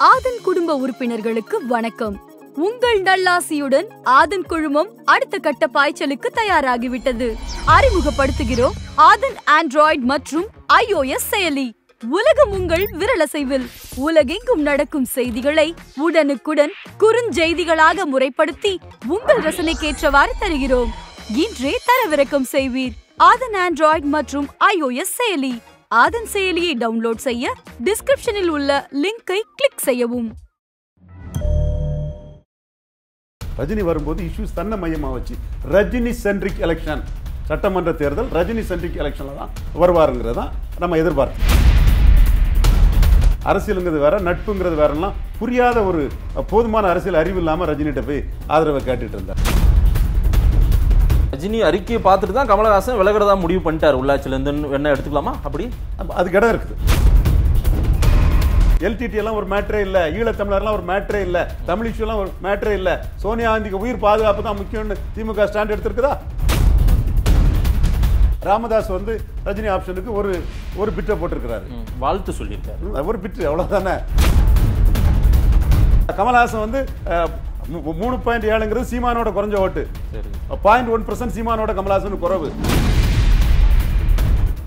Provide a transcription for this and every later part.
ஆதன் குடும்ப உறுப்பினர்களுக்கு வணக்கம். உங்கள் நல்லாசியுடன் ஆதன் குழுமம் அடுத்த கட்ட பாய்ச்சலுக்கு தயாராகிவிட்டது. அறிமுகப்படுத்துகிறோம் ஆதன் ஆண்ட்ராய்டு மற்றும் ஐஓஎஸ் செயலி. உலகம் உங்கள் விரலசைவில். உலகெங்கும் நடக்கும் செய்திகளை உடனுக்குடன் குறுஞ்செய்திகளாக முறைப்படுத்தி உங்கள் ரசனைக்கேற்றவாறு தருகிறோம். இன்றே தரவிறக்கம் செய்வீர். ஆதன் ஆண்ட்ராய்டு மற்றும் ஐஓஎஸ் செயலி. ஆதன் செயலியை டவுன்லோட் செய்ய டிஸ்கிரிப்ஷனில் உள்ள லிங்கை கிளிக் செய்யவும். ரஜினி வரும்போது இஷ்யூஸ் தன்னை மையமாக வச்சு ரஜினி சென்ட்ரிக் எலெக்ஷன் சட்டமன்ற தேர்தல் ரஜினி சென்ட்ரிக் எலெக்ஷனில் தான் வருவாருங்கிறது தான் நம்ம எதிர்பார்த்தோம் அரசியலுங்கிறது வேற நட்புங்கிறது வேறலாம் புரியாத ஒரு போதுமான அரசியல் அறிவு இல்லாமல் ரஜினிகிட்ட போய் ஆதரவை கேட்டுட்டு இருந்தார். ரஜினி அறிக்கையை பார்த்துட்டு தான் கமலஹாசன் விலகிறதா முடிவு பண்ணிட்டார் உள்ளாட்சியிலேருந்து என்ன எடுத்துக்கலாமா? அப்படி? அப்ப அதுக்கு இடம் இருக்குது. எல்டிடி எல்லாம் ஒரு மேட்டரே இல்ல. ஈழத்தமிழர்லாம் ஒரு மேட்டரே இல்ல. தமிழ் எல்லாம் ஒரு மேட்டரே இல்ல. சோனியா காந்திக்கு உயிர் பாதுகாப்பு தான் முக்கியம்னு திமுக ஸ்டாண்ட் எடுத்திருக்குதா? ராமதாஸ் வந்து ரஜினி ஆப்ஷனுக்கு ஒரு ஒரு பிட்டை போட்டிருக்கிறாரு. வாழ்த்து சொல்லியிருக்காரு. ஒரு பிட்டு அவ்வளவுதானே? கமல்ஹாசன் வந்து மூணு பாயிண்ட் ஏழுங்கிறது சீமானோட குறைஞ்ச ஓட்டு. பாயிண்ட் ஒன் பர்சன்ட் சீமானோட கமல்ஹாசன் குறைவு.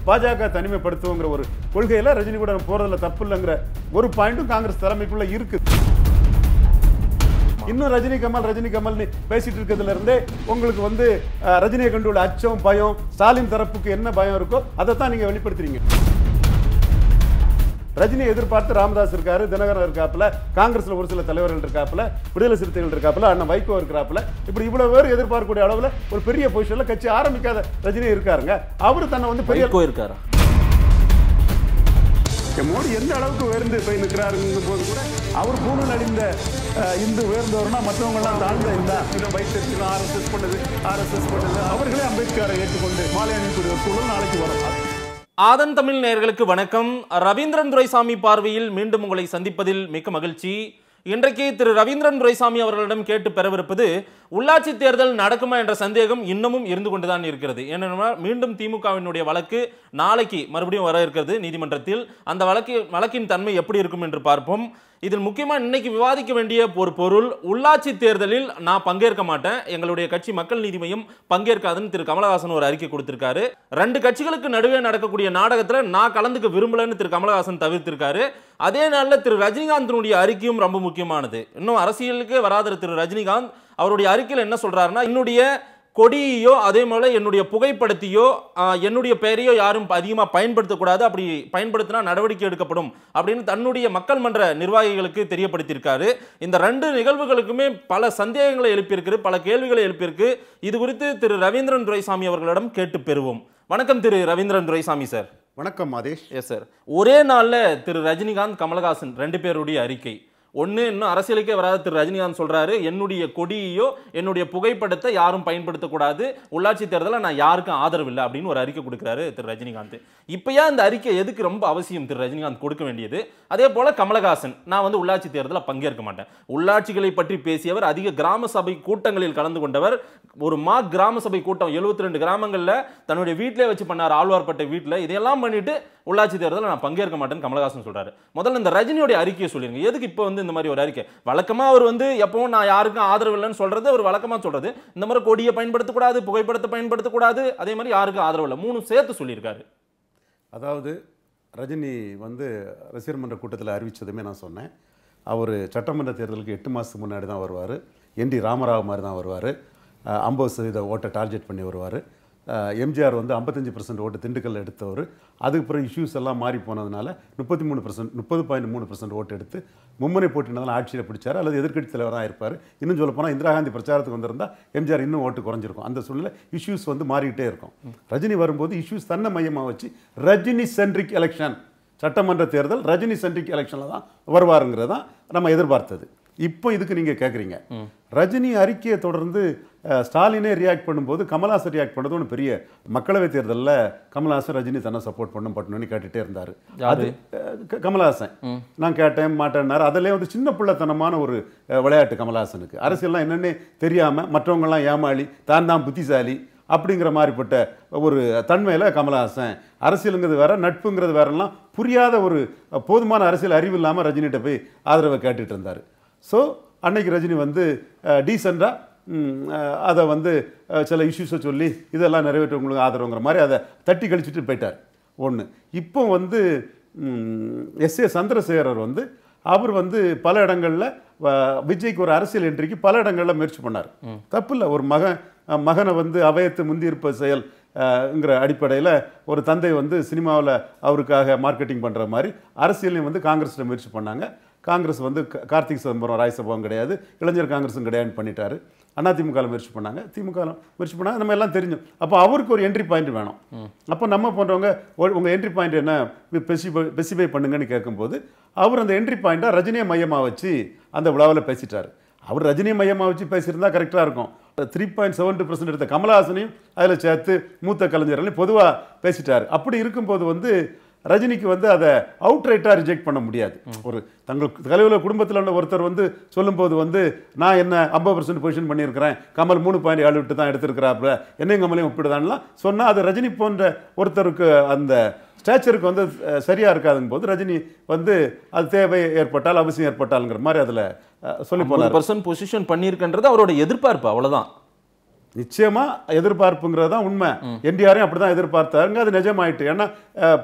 பாஜக தனிமைப்படுத்துவோங்கிற ஒரு கொள்கையில ரஜினி கூட போறதுல தப்பு இல்லைங்கிற ஒரு பாயிண்ட்டும் காங்கிரஸ் தலைமைக்குள்ள இருக்கு. இன்னும் ரஜினி கமல் ரஜினி கமல்னு பேசிட்டு இருக்கிறதுல இருந்தே உங்களுக்கு வந்து ரஜினியை கண்டுள்ள அச்சம் பயம் ஸ்டாலின் தரப்புக்கு என்ன பயம் இருக்கோ அதை தான் நீங்க வெளிப்படுத்துறீங்க. ரஜினியை எதிர்பார்த்து ராமதாஸ் இருக்காரு தினகரன் இருக்காப்புல காங்கிரஸ்ல ஒரு சில தலைவர்கள் இருக்காப்புல விடுதலை சிறுத்தைகள் இருக்காப்புல அண்ணன் வைகோ இருக்கிறாப்புல இப்படி இவ்வளவு பேர் எதிர்பார்க்கக்கூடிய அளவுல ஒரு பெரிய பொசிஷன்ல கட்சி ஆரம்பிக்காத ரஜினி இருக்காருங்க. அவரு தன்னை வந்து பெரிய இருக்காரா? மோடி எந்த அளவுக்கு உயர்ந்து போய் நிற்கிறாருங்கும் போது கூட அவர் பூணல் அடிந்த இந்து உயர்ந்தவர்னா மற்றவங்க எல்லாம் தாழ்ந்த இந்த. இதை வைத்திருக்கணும் ஆர்எஸ்எஸ் பண்ணது ஆர்எஸ்எஸ் பண்ணது அவர்களே அம்பேத்கரை ஏற்றுக்கொண்டு மாலை அணிக்கூடிய ஒரு சூழல் நாளைக்கு வரும். ஆதன் தமிழ் நேயர்களுக்கு வணக்கம். ரவீந்திரன் துரைசாமி பார்வையில் மீண்டும் உங்களை சந்திப்பதில் மிக்க மகிழ்ச்சி. இன்றைக்கு திரு ரவீந்திரன் துரைசாமி அவர்களிடம் கேட்டு பெறவிருப்பது உள்ளாட்சி தேர்தல் நடக்குமா என்ற சந்தேகம் இன்னமும் இருந்து கொண்டுதான் இருக்கிறது. ஏனென்றால் மீண்டும் திமுகவினுடைய வழக்கு நாளைக்கு மறுபடியும் வர இருக்கிறது நீதிமன்றத்தில். அந்த வழக்கு வழக்கின் தன்மை எப்படி இருக்கும் என்று பார்ப்போம். இதில் முக்கியமாக இன்னைக்கு விவாதிக்க வேண்டிய ஒரு பொருள் உள்ளாட்சி தேர்தலில் நான் பங்கேற்க மாட்டேன். எங்களுடைய கட்சி மக்கள் நீதி மையம் பங்கேற்காதுன்னு திரு கமலஹாசன் ஒரு அறிக்கை கொடுத்திருக்காரு. ரெண்டு கட்சிகளுக்கு நடுவே நடக்கக்கூடிய நாடகத்தில் நான் கலந்துக்க விரும்பலன்னு திரு கமலஹாசன் தவிர்த்திருக்காரு. அதே நாளில் திரு ரஜினிகாந்தினுடைய அறிக்கையும் ரொம்ப முக்கியமானது. இன்னும் அரசியலுக்கு வராத திரு ரஜினிகாந்த் அவருடைய அறிக்கையில் என்ன சொல்றாருன்னா என்னுடைய கொடியையோ அதே போல என்னுடைய புகைப்படத்தையோ என்னுடைய பெயரையோ யாரும் அதிகமாக பயன்படுத்தக்கூடாது. அப்படி பயன்படுத்தினா நடவடிக்கை எடுக்கப்படும் அப்படின்னு தன்னுடைய மக்கள் மன்ற நிர்வாகிகளுக்கு தெரியப்படுத்தியிருக்காரு. இந்த ரெண்டு நிகழ்வுகளுக்குமே பல சந்தேகங்களை எழுப்பியிருக்கு பல கேள்விகளை எழுப்பியிருக்கு. இது குறித்து திரு. ரவீந்திரன் துரைசாமி அவர்களிடம் கேட்டு பெறுவோம். வணக்கம் திரு. ரவீந்திரன் துரைசாமி சார். வணக்கம் மாதேஷ். எஸ் சார் ஒரே நாளில் திரு. ரஜினிகாந்த் கமலஹாசன் ரெண்டு பேருடைய அறிக்கை. ஒன்று இன்னும் அரசியலுக்கே வராத திரு ரஜினிகாந்த் சொல்கிறாரு என்னுடைய கொடியையோ என்னுடைய புகைப்படத்தை யாரும் பயன்படுத்தக்கூடாது உள்ளாட்சி தேர்தலில் நான் யாருக்கும் ஆதரவு இல்லை அப்படின்னு ஒரு அறிக்கை கொடுக்குறாரு திரு ரஜினிகாந்த். இப்போயா இந்த அறிக்கை எதுக்கு ரொம்ப அவசியம் திரு ரஜினிகாந்த் கொடுக்க வேண்டியது? அதே போல் கமலஹாசன் நான் வந்து உள்ளாட்சி தேர்தலில் பங்கேற்க மாட்டேன். உள்ளாட்சிகளை பற்றி பேசியவர் அதிக கிராம சபை கூட்டங்களில் கலந்து கொண்டவர். ஒரு மா கிராம சபை கூட்டம் 72 ரெண்டு கிராமங்களில் தன்னுடைய வீட்டிலே வச்சு பண்ணார் ஆழ்வார்பட்ட வீட்டில். இதையெல்லாம் பண்ணிட்டு உள்ளாட்சி தேர்தலில் நான் பங்கேற்க மாட்டேன்னு கமலஹாசன் சொல்கிறாரு முதல்ல இந்த ரஜினியோடைய அறிக்கையை சொல்லிடுங்க எதுக்கு இப்போ வந்து இந்த மாதிரி ஒரு அறிக்கை. வழக்கமாக அவர் வந்து எப்பவும் நான் யாருக்கும் ஆதரவு இல்லைன்னு சொல்றது அவர் வழக்கமாக சொல்றது. இந்த மாதிரி கொடியை பயன்படுத்தக்கூடாது புகைப்படத்தை பயன்படுத்தக்கூடாது அதே மாதிரி யாருக்கும் ஆதரவு இல்லை. மூணு சேர்த்து சொல்லியிருக்காரு. அதாவது ரஜினி வந்து ரசிகர் மன்ற கூட்டத்தில் அறிவித்ததுமே நான் சொன்னேன். அவர் சட்டமன்ற தேர்தலுக்கு எட்டு மாதத்துக்கு முன்னாடி தான் வருவார். என்டி ராமராவ் மாதிரி தான் வருவார். ஐம்பது சதவீத ஓட்டை டார்கெட் பண்ணி வருவார். எம்ஜிஆர் வந்து ஐம்பத்தஞ்சு பர்சன்ட் ஓட்டு திண்டுக்கல்ல எடுத்தவர். அதுக்கு பிறகு இஷ்யூஸ் எல்லாம் மாறி போனதுனால முப்பத்தி மூணு பர்சன்ட் முப்பது பாயிண்ட் மூணு பர்சன்ட் ஓட்டு எடுத்து மும்முனை போட்டினால ஆட்சியில் பிடிச்சார். அல்லது எதிர்க்கட்சி தலைவராக இருப்பார். இன்னும் சொல்ல போனால் இந்திரா காந்தி பிரச்சாரத்துக்கு வந்திருந்தா எம்ஜிஆர் இன்னும் ஓட்டு குறைஞ்சிருக்கும். அந்த சூழ்நிலை இஷ்யூஸ் வந்து மாறிக்கிட்டே இருக்கும். ரஜினி வரும்போது இஷ்யூஸ் தன்னை மையமாக வச்சு ரஜினி சென்ட்ரிக் எலெக்ஷன் சட்டமன்ற தேர்தல் ரஜினி சென்ட்ரிக் எலெக்ஷனில் தான் வருவாருங்கிறது தான் நம்ம எதிர்பார்த்தது. இப்போ இதுக்கு நீங்கள் கேட்குறீங்க ரஜினி அறிக்கையை தொடர்ந்து ஸ்டாலினே ரியாக்ட் பண்ணும்போது கமல்ஹாசன் ரியாக்ட் பண்ணது ஒன்று பெரிய மக்களவைத் தேர்தலில் கமல்ஹாசன் ரஜினி தன்னை சப்போர்ட் பண்ணும் பட்டணும்னு கேட்டுட்டே இருந்தார். அது கமல்ஹாசன். நான் கேட்டேன் மாட்டேன்னாரு. அதிலே வந்து சின்ன பிள்ளைத்தனமான ஒரு விளையாட்டு கமல்ஹாசனுக்கு. அரசியல்லாம் என்னன்னே தெரியாமல் மற்றவங்கெல்லாம் ஏமாளி தான் தான் புத்திசாலி அப்படிங்கிற மாதிரிப்பட்ட ஒரு தன்மையில் கமலஹாசன். அரசியலுங்கிறது வேற நட்புங்கிறது வேறலாம் புரியாத ஒரு போதுமான அரசியல் அறிவு இல்லாமல் ரஜினிகிட்ட போய் ஆதரவை கேட்டுட்டு இருந்தார். ஸோ அன்னைக்கு ரஜினி வந்து டீசெண்டாக அதை வந்து சில இஷ்யூஸை சொல்லி இதெல்லாம் நிறைவேற்ற உங்களுக்கு ஆதரவுங்கிற மாதிரி அதை தட்டி கழிச்சிட்டு போயிட்டார். ஒன்று இப்போ வந்து எஸ் ஏ சந்திரசேகரர் வந்து அவர் வந்து பல இடங்களில் விஜய்க்கு ஒரு அரசியல் என்ட்ரிக்கு பல இடங்களில் முயற்சி பண்ணார். தப்பு இல்லை ஒரு மகன் மகனை வந்து அவையத்து முந்தியிருப்ப செயல் ங்கிற அடிப்படையில் ஒரு தந்தை வந்து சினிமாவில் அவருக்காக மார்க்கெட்டிங் பண்ணுற மாதிரி அரசியலையும் வந்து காங்கிரஸில் முயற்சி பண்ணாங்க. காங்கிரஸ் வந்து கார்த்திக் சிதம்பரம் ராஜ்யசபாவும் கிடையாது இளைஞர் காங்கிரஸும் கிடையாதுன்னு பண்ணிட்டாரு. அதிமுக முயற்சி பண்ணாங்க. திமுக முயற்சி பண்ணாங்க. நம்ம எல்லாம் தெரிஞ்சோம். அப்போ அவருக்கு ஒரு என்ட்ரி பாயிண்ட் வேணும். அப்போ நம்ம போன்றவங்க "உ- உங்க என்ட்ரி பாயிண்ட் என்ன? ஸ்பெசிஃபை ஸ்பெசிஃபை பண்ணுங்கன்னு கேட்கும்போது அவர் அந்த என்ட்ரி பாயிண்ட்டை ரஜினியை மையமாக வச்சு அந்த விழாவில் பேசிட்டார். அவர் ரஜினியை மையமாக வச்சு பேசியிருந்தா கரெக்டாக இருக்கும். த்ரீ பாயிண்ட் செவன் டூ எடுத்த கமலஹாசனையும் அதில் சேர்த்து மூத்த கலைஞர்களையும் பொதுவாக பேசிட்டார். அப்படி இருக்கும்போது வந்து ரஜினிக்கு வந்து அதை அவுட் ரைட்டாக ரிஜெக்ட் பண்ண முடியாது. ஒரு தங்கள் தலைவர் குடும்பத்தில் உள்ள ஒருத்தர் வந்து சொல்லும்போது வந்து நான் என்ன ஐம்பது பர்சன்ட் பொசிஷன் பண்ணியிருக்கிறேன். கமல் மூணு பாயிண்ட் ஏழு விட்டு தான் எடுத்திருக்கிறாப்புல. என்னையும் கமலையும் ஒப்பிடுதான்லாம். சொன்னால் அது ரஜினி போன்ற ஒருத்தருக்கு அந்த ஸ்டேச்சருக்கு வந்து அஹ், சரியா இருக்காதுங்க போது ரஜினி வந்து அது தேவை ஏற்பட்டால் அவசியம் ஏற்பட்டாலுங்கிற மாதிரி அதில் சொல்லி போனார். பர்சன்ட் பொசிஷன் பண்ணியிருக்கின்றது அவரோட எதிர்பார்ப்பு அவ்வளவுதான். நிச்சயமா எதிர்பார்ப்புங்கிறது தான் உண்மை. என்டிஆரையும் அப்படி தான் எதிர்பார்த்தாருங்க. அது நிஜமாயிட்டு ஏன்னா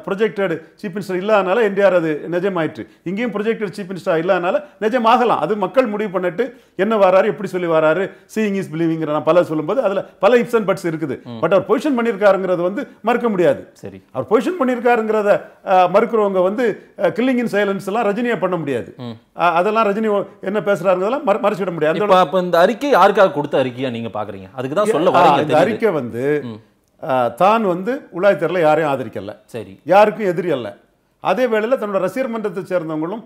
ப்ரொஜெக்டட் சீஃப் மினிஸ்டர் இல்லாதனால என்டிஆர் அது நிஜமாயிட்டு இங்கேயும் ப்ரொஜெக்டட் சீஃப் மினிஸ்டர் இல்லாதனால நிஜமாகலாம். அது மக்கள் முடிவு பண்ணிட்டு என்ன வராரு எப்படி சொல்லி வராரு சீயிங் இஸ் பிலீவிங்கிற நான் பல சொல்லும்போது அதுல பல இப்ஸ் அண்ட் பட்ஸ் இருக்குது. பட் அவர் பொசிஷன் பண்ணியிருக்காருங்கிறது வந்து மறுக்க முடியாது. சரி. அவர் பொசிஷன் பண்ணியிருக்காருங்கிறத மறுக்கிறவங்க வந்து கில்லிங் இன் சைலன்ஸ் எல்லாம் ரஜினியை பண்ண முடியாது. அதெல்லாம் ரஜினி என்ன பேசுறாருங்கிறதெல்லாம் மறு- மறைச்சிட முடியாது. இந்த அறிக்கை யாருக்காக கொடுத்த அறிக்கையா நீங்க பாக்குறீங்க? அதுக்கு தான் சொல்ல வரீங்க. அறிக்கை வந்து தான் வந்து உலாய்த்தரில் யாரையும் ஆதரிக்கல. சரி. யாருக்கும் எதிரி அல்ல. அதே வேளையில் தன்னோட ரசிகர் மன்றத்தை சேர்ந்தவங்களும்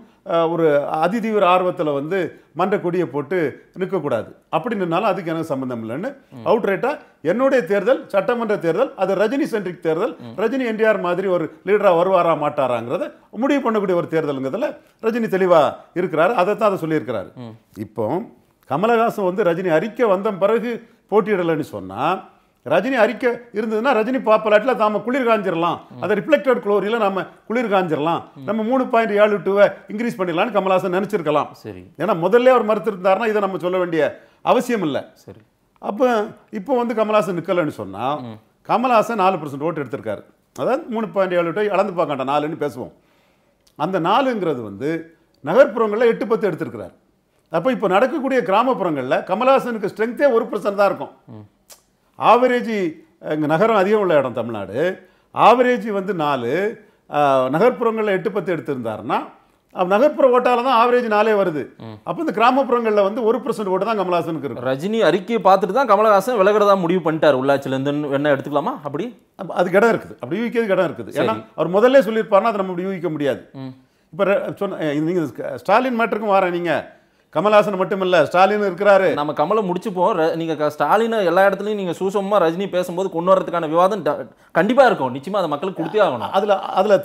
ஒரு அதிதீவிர ஆர்வத்தில் வந்து மன்ற கொடியை போட்டு நிற்கக்கூடாது. அப்படி நின்னாலும் அதுக்கு எனக்கு சம்பந்தம் இல்லைன்னு அவுட் ரைட்டாக என்னுடைய தேர்தல் சட்டமன்ற தேர்தல் அது ரஜினி சென்ட்ரிக் தேர்தல் ரஜினி என்டிஆர் மாதிரி ஒரு லீடராக வருவாரா மாட்டாராங்கிறத முடிவு பண்ணக்கூடிய ஒரு தேர்தலுங்கிறதுல ரஜினி தெளிவாக இருக்கிறாரு. அதை தான் அதை சொல்லியிருக்கிறாரு. இப்போ கமலஹாசன் வந்து ரஜினி அறிக்கை வந்த பிறகு போட்டியிடலைன்னு சொன்னா ரஜினி அறிக்கை இருந்ததுன்னா ரஜினி பாப்பலாட்டில் நாம குளிர் காஞ்சிரலாம். அதை ரிஃப்ளெக்டட் குளோரியில் நம்ம குளிர் காஞ்சிரலாம். நம்ம மூணு பாயிண்ட் ஏழு டூவை இன்க்ரீஸ் பண்ணிடலாம்னு கமலஹாசன் நினைச்சிருக்கலாம். சரி. ஏன்னா முதல்ல அவர் மறுத்திருந்தாருன்னா இதை நம்ம சொல்ல வேண்டிய அவசியம் இல்லை. சரி. அப்போ இப்போ வந்து கமலஹாசன் நிற்கலன்னு சொன்னா கமலஹாசன் நாலு பர்சன்ட் ஓட்டு எடுத்திருக்காரு. அதாவது மூணு பாயிண்ட் ஏழு டூ அளந்து பார்க்க வேண்டாம் நாலுன்னு பேசுவோம். அந்த நாலுங்கிறது வந்து நகர்ப்புறங்களில் எட்டு பத்து எடுத்திருக்கிறார். அப்போ இப்போ நடக்கக்கூடிய கிராமப்புறங்களில் கமலஹாசனுக்கு ஸ்ட்ரென்த்தே ஒரு பர்சன்ட் தான் இருக்கும். ஆவரேஜ் இங்கே நகரம் அதிகம் உள்ள இடம் தமிழ்நாடு. ஆவரேஜ் வந்து நாலு. நகர்ப்புறங்களில் எட்டு பத்து எடுத்திருந்தாருன்னா அப்ப நகர்ப்புற ஓட்டால தான் ஆவரேஜ் நாலே வருது. அப்போ இந்த கிராமப்புறங்களில் வந்து ஒரு பர்சன்ட் ஓட்டு தான் கமலஹாசனுக்கு இருக்கும் ரஜினி அறிக்கையை பார்த்துட்டு தான் கமலஹாசன் விலகிறதா முடிவு பண்ணிட்டார். உள்ளாட்சில இருந்து என்ன எடுத்துக்கலாமா? அப்படி? அப்ப அதுக்கு இடம் இருக்குது. அப்படி யூகிக்கிறதுக்கு இடம் இருக்குது. ஏன்னா அவர் முதல்ல சொல்லியிருப்பாருன்னா அதை நம்ம அப்படி யூகிக்க முடியாது. இப்போ சொன்ன நீங்கள் ஸ்டாலின் மேட்டருக்கும் வரேன் நீங்கள் கமல்ஹாசன் மட்டுமில்ல ஸ்டாலின் இருக்கிறாரு. நம்ம கமலை முடிச்சுப்போம். நீங்க ஸ்டாலினை எல்லா இடத்துலயும் நீங்க சூசமா ரஜினி பேசும்போது கொண்டு வரதுக்கான விவாதம் கண்டிப்பா இருக்கும். நிச்சயமா அதை மக்களுக்கு கொடுத்தே ஆகணும். அதுல அதுல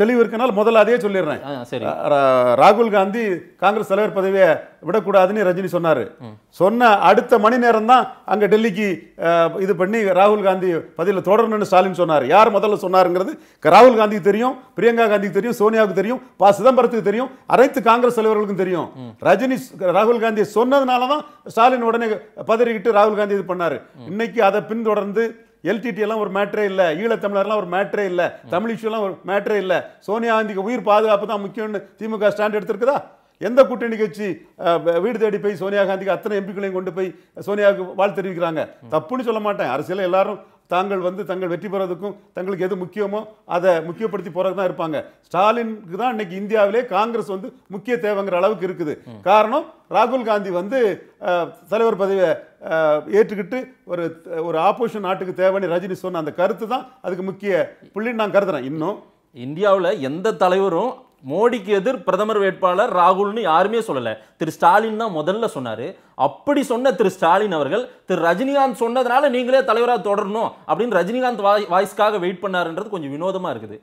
தெளிவு இருக்கனால முதல்ல அதே சொல்லிடுறேன். சரி. ராகுல் காந்தி காங்கிரஸ் தலைவர் பதவியை விடக்கூடாதுன்னு ரஜினி சொன்னாரு. சொன்ன அடுத்த மணி நேரம் தான் அங்க டெல்லிக்கு இது பண்ணி ராகுல் காந்தி பதவியில் தொடரணும்னு ஸ்டாலின் சொன்னார். யார் முதல்ல சொன்னாருங்கிறது ராகுல் காந்திக்கு தெரியும் பிரியங்கா காந்திக்கு தெரியும் சோனியாவுக்கு தெரியும் ப சிதம்பரத்துக்கு தெரியும் அனைத்து காங்கிரஸ் தலைவர்களுக்கும் தெரியும். ரஜினி ராகுல் காந்தி சொன்னதுனால தான் ஸ்டாலின் உடனே பதறிக்கிட்டு ராகுல் காந்தி இது பண்ணார். இன்னைக்கு அதை பின்தொடர்ந்து எல்டிடி எல்லாம் ஒரு மேட்டரே இல்லை. ஈழத்தமிழர்லாம் ஒரு மேட்டரே இல்லை. தமிழ் இஷ்யூலாம் ஒரு மேட்டரே இல்லை. சோனியா காந்திக்கு உயிர் பாதுகாப்பு தான் முக்கியம்னு திமுக ஸ்டாண்ட் எடுத்திருக்குதா? எந்த கூட்டணி கட்சி அஹ், வீடு தேடி போய் சோனியா காந்திக்கு அத்தனை எம்பிக்களையும் கொண்டு போய் சோனியாவுக்கு வாழ்த்து தெரிவிக்கிறாங்க? தப்புன்னு சொல்ல மாட்டேன். அரசியல் எல்லாரும் தாங்கள் வந்து தங்கள் வெற்றி பெறதுக்கும் தங்களுக்கு எது முக்கியமோ அதை முக்கியப்படுத்தி போகிறது தான் இருப்பாங்க. ஸ்டாலினுக்கு தான் இன்னைக்கு இந்தியாவிலே காங்கிரஸ் வந்து முக்கிய தேவைங்கிற அளவுக்கு இருக்குது. காரணம் ராகுல் காந்தி வந்து தலைவர் பதவியை ஏற்றுக்கிட்டு ஒரு ஒரு ஆப்போசிஷன் நாட்டுக்கு தேவைன்னு ரஜினி சொன்ன அந்த கருத்து தான் அதுக்கு முக்கிய புள்ளின்னு நான் கருதுறேன். இன்னும் இந்தியாவில் எந்த தலைவரும் மோடிக்கு எதிர் பிரதமர் வேட்பாளர் ராகுல்னு யாருமே சொல்லல. திரு ஸ்டாலின் தான் முதல்ல சொன்னாரு. அப்படி சொன்ன திரு ஸ்டாலின் அவர்கள் திரு ரஜினிகாந்த் சொன்னதுனால நீங்களே தலைவரா தொடரணும் அப்படின்னு ரஜினிகாந்த் வாய்- வாய்ஸ்க்காக வெயிட் பண்ணாருன்றது கொஞ்சம் வினோதமா இருக்குது.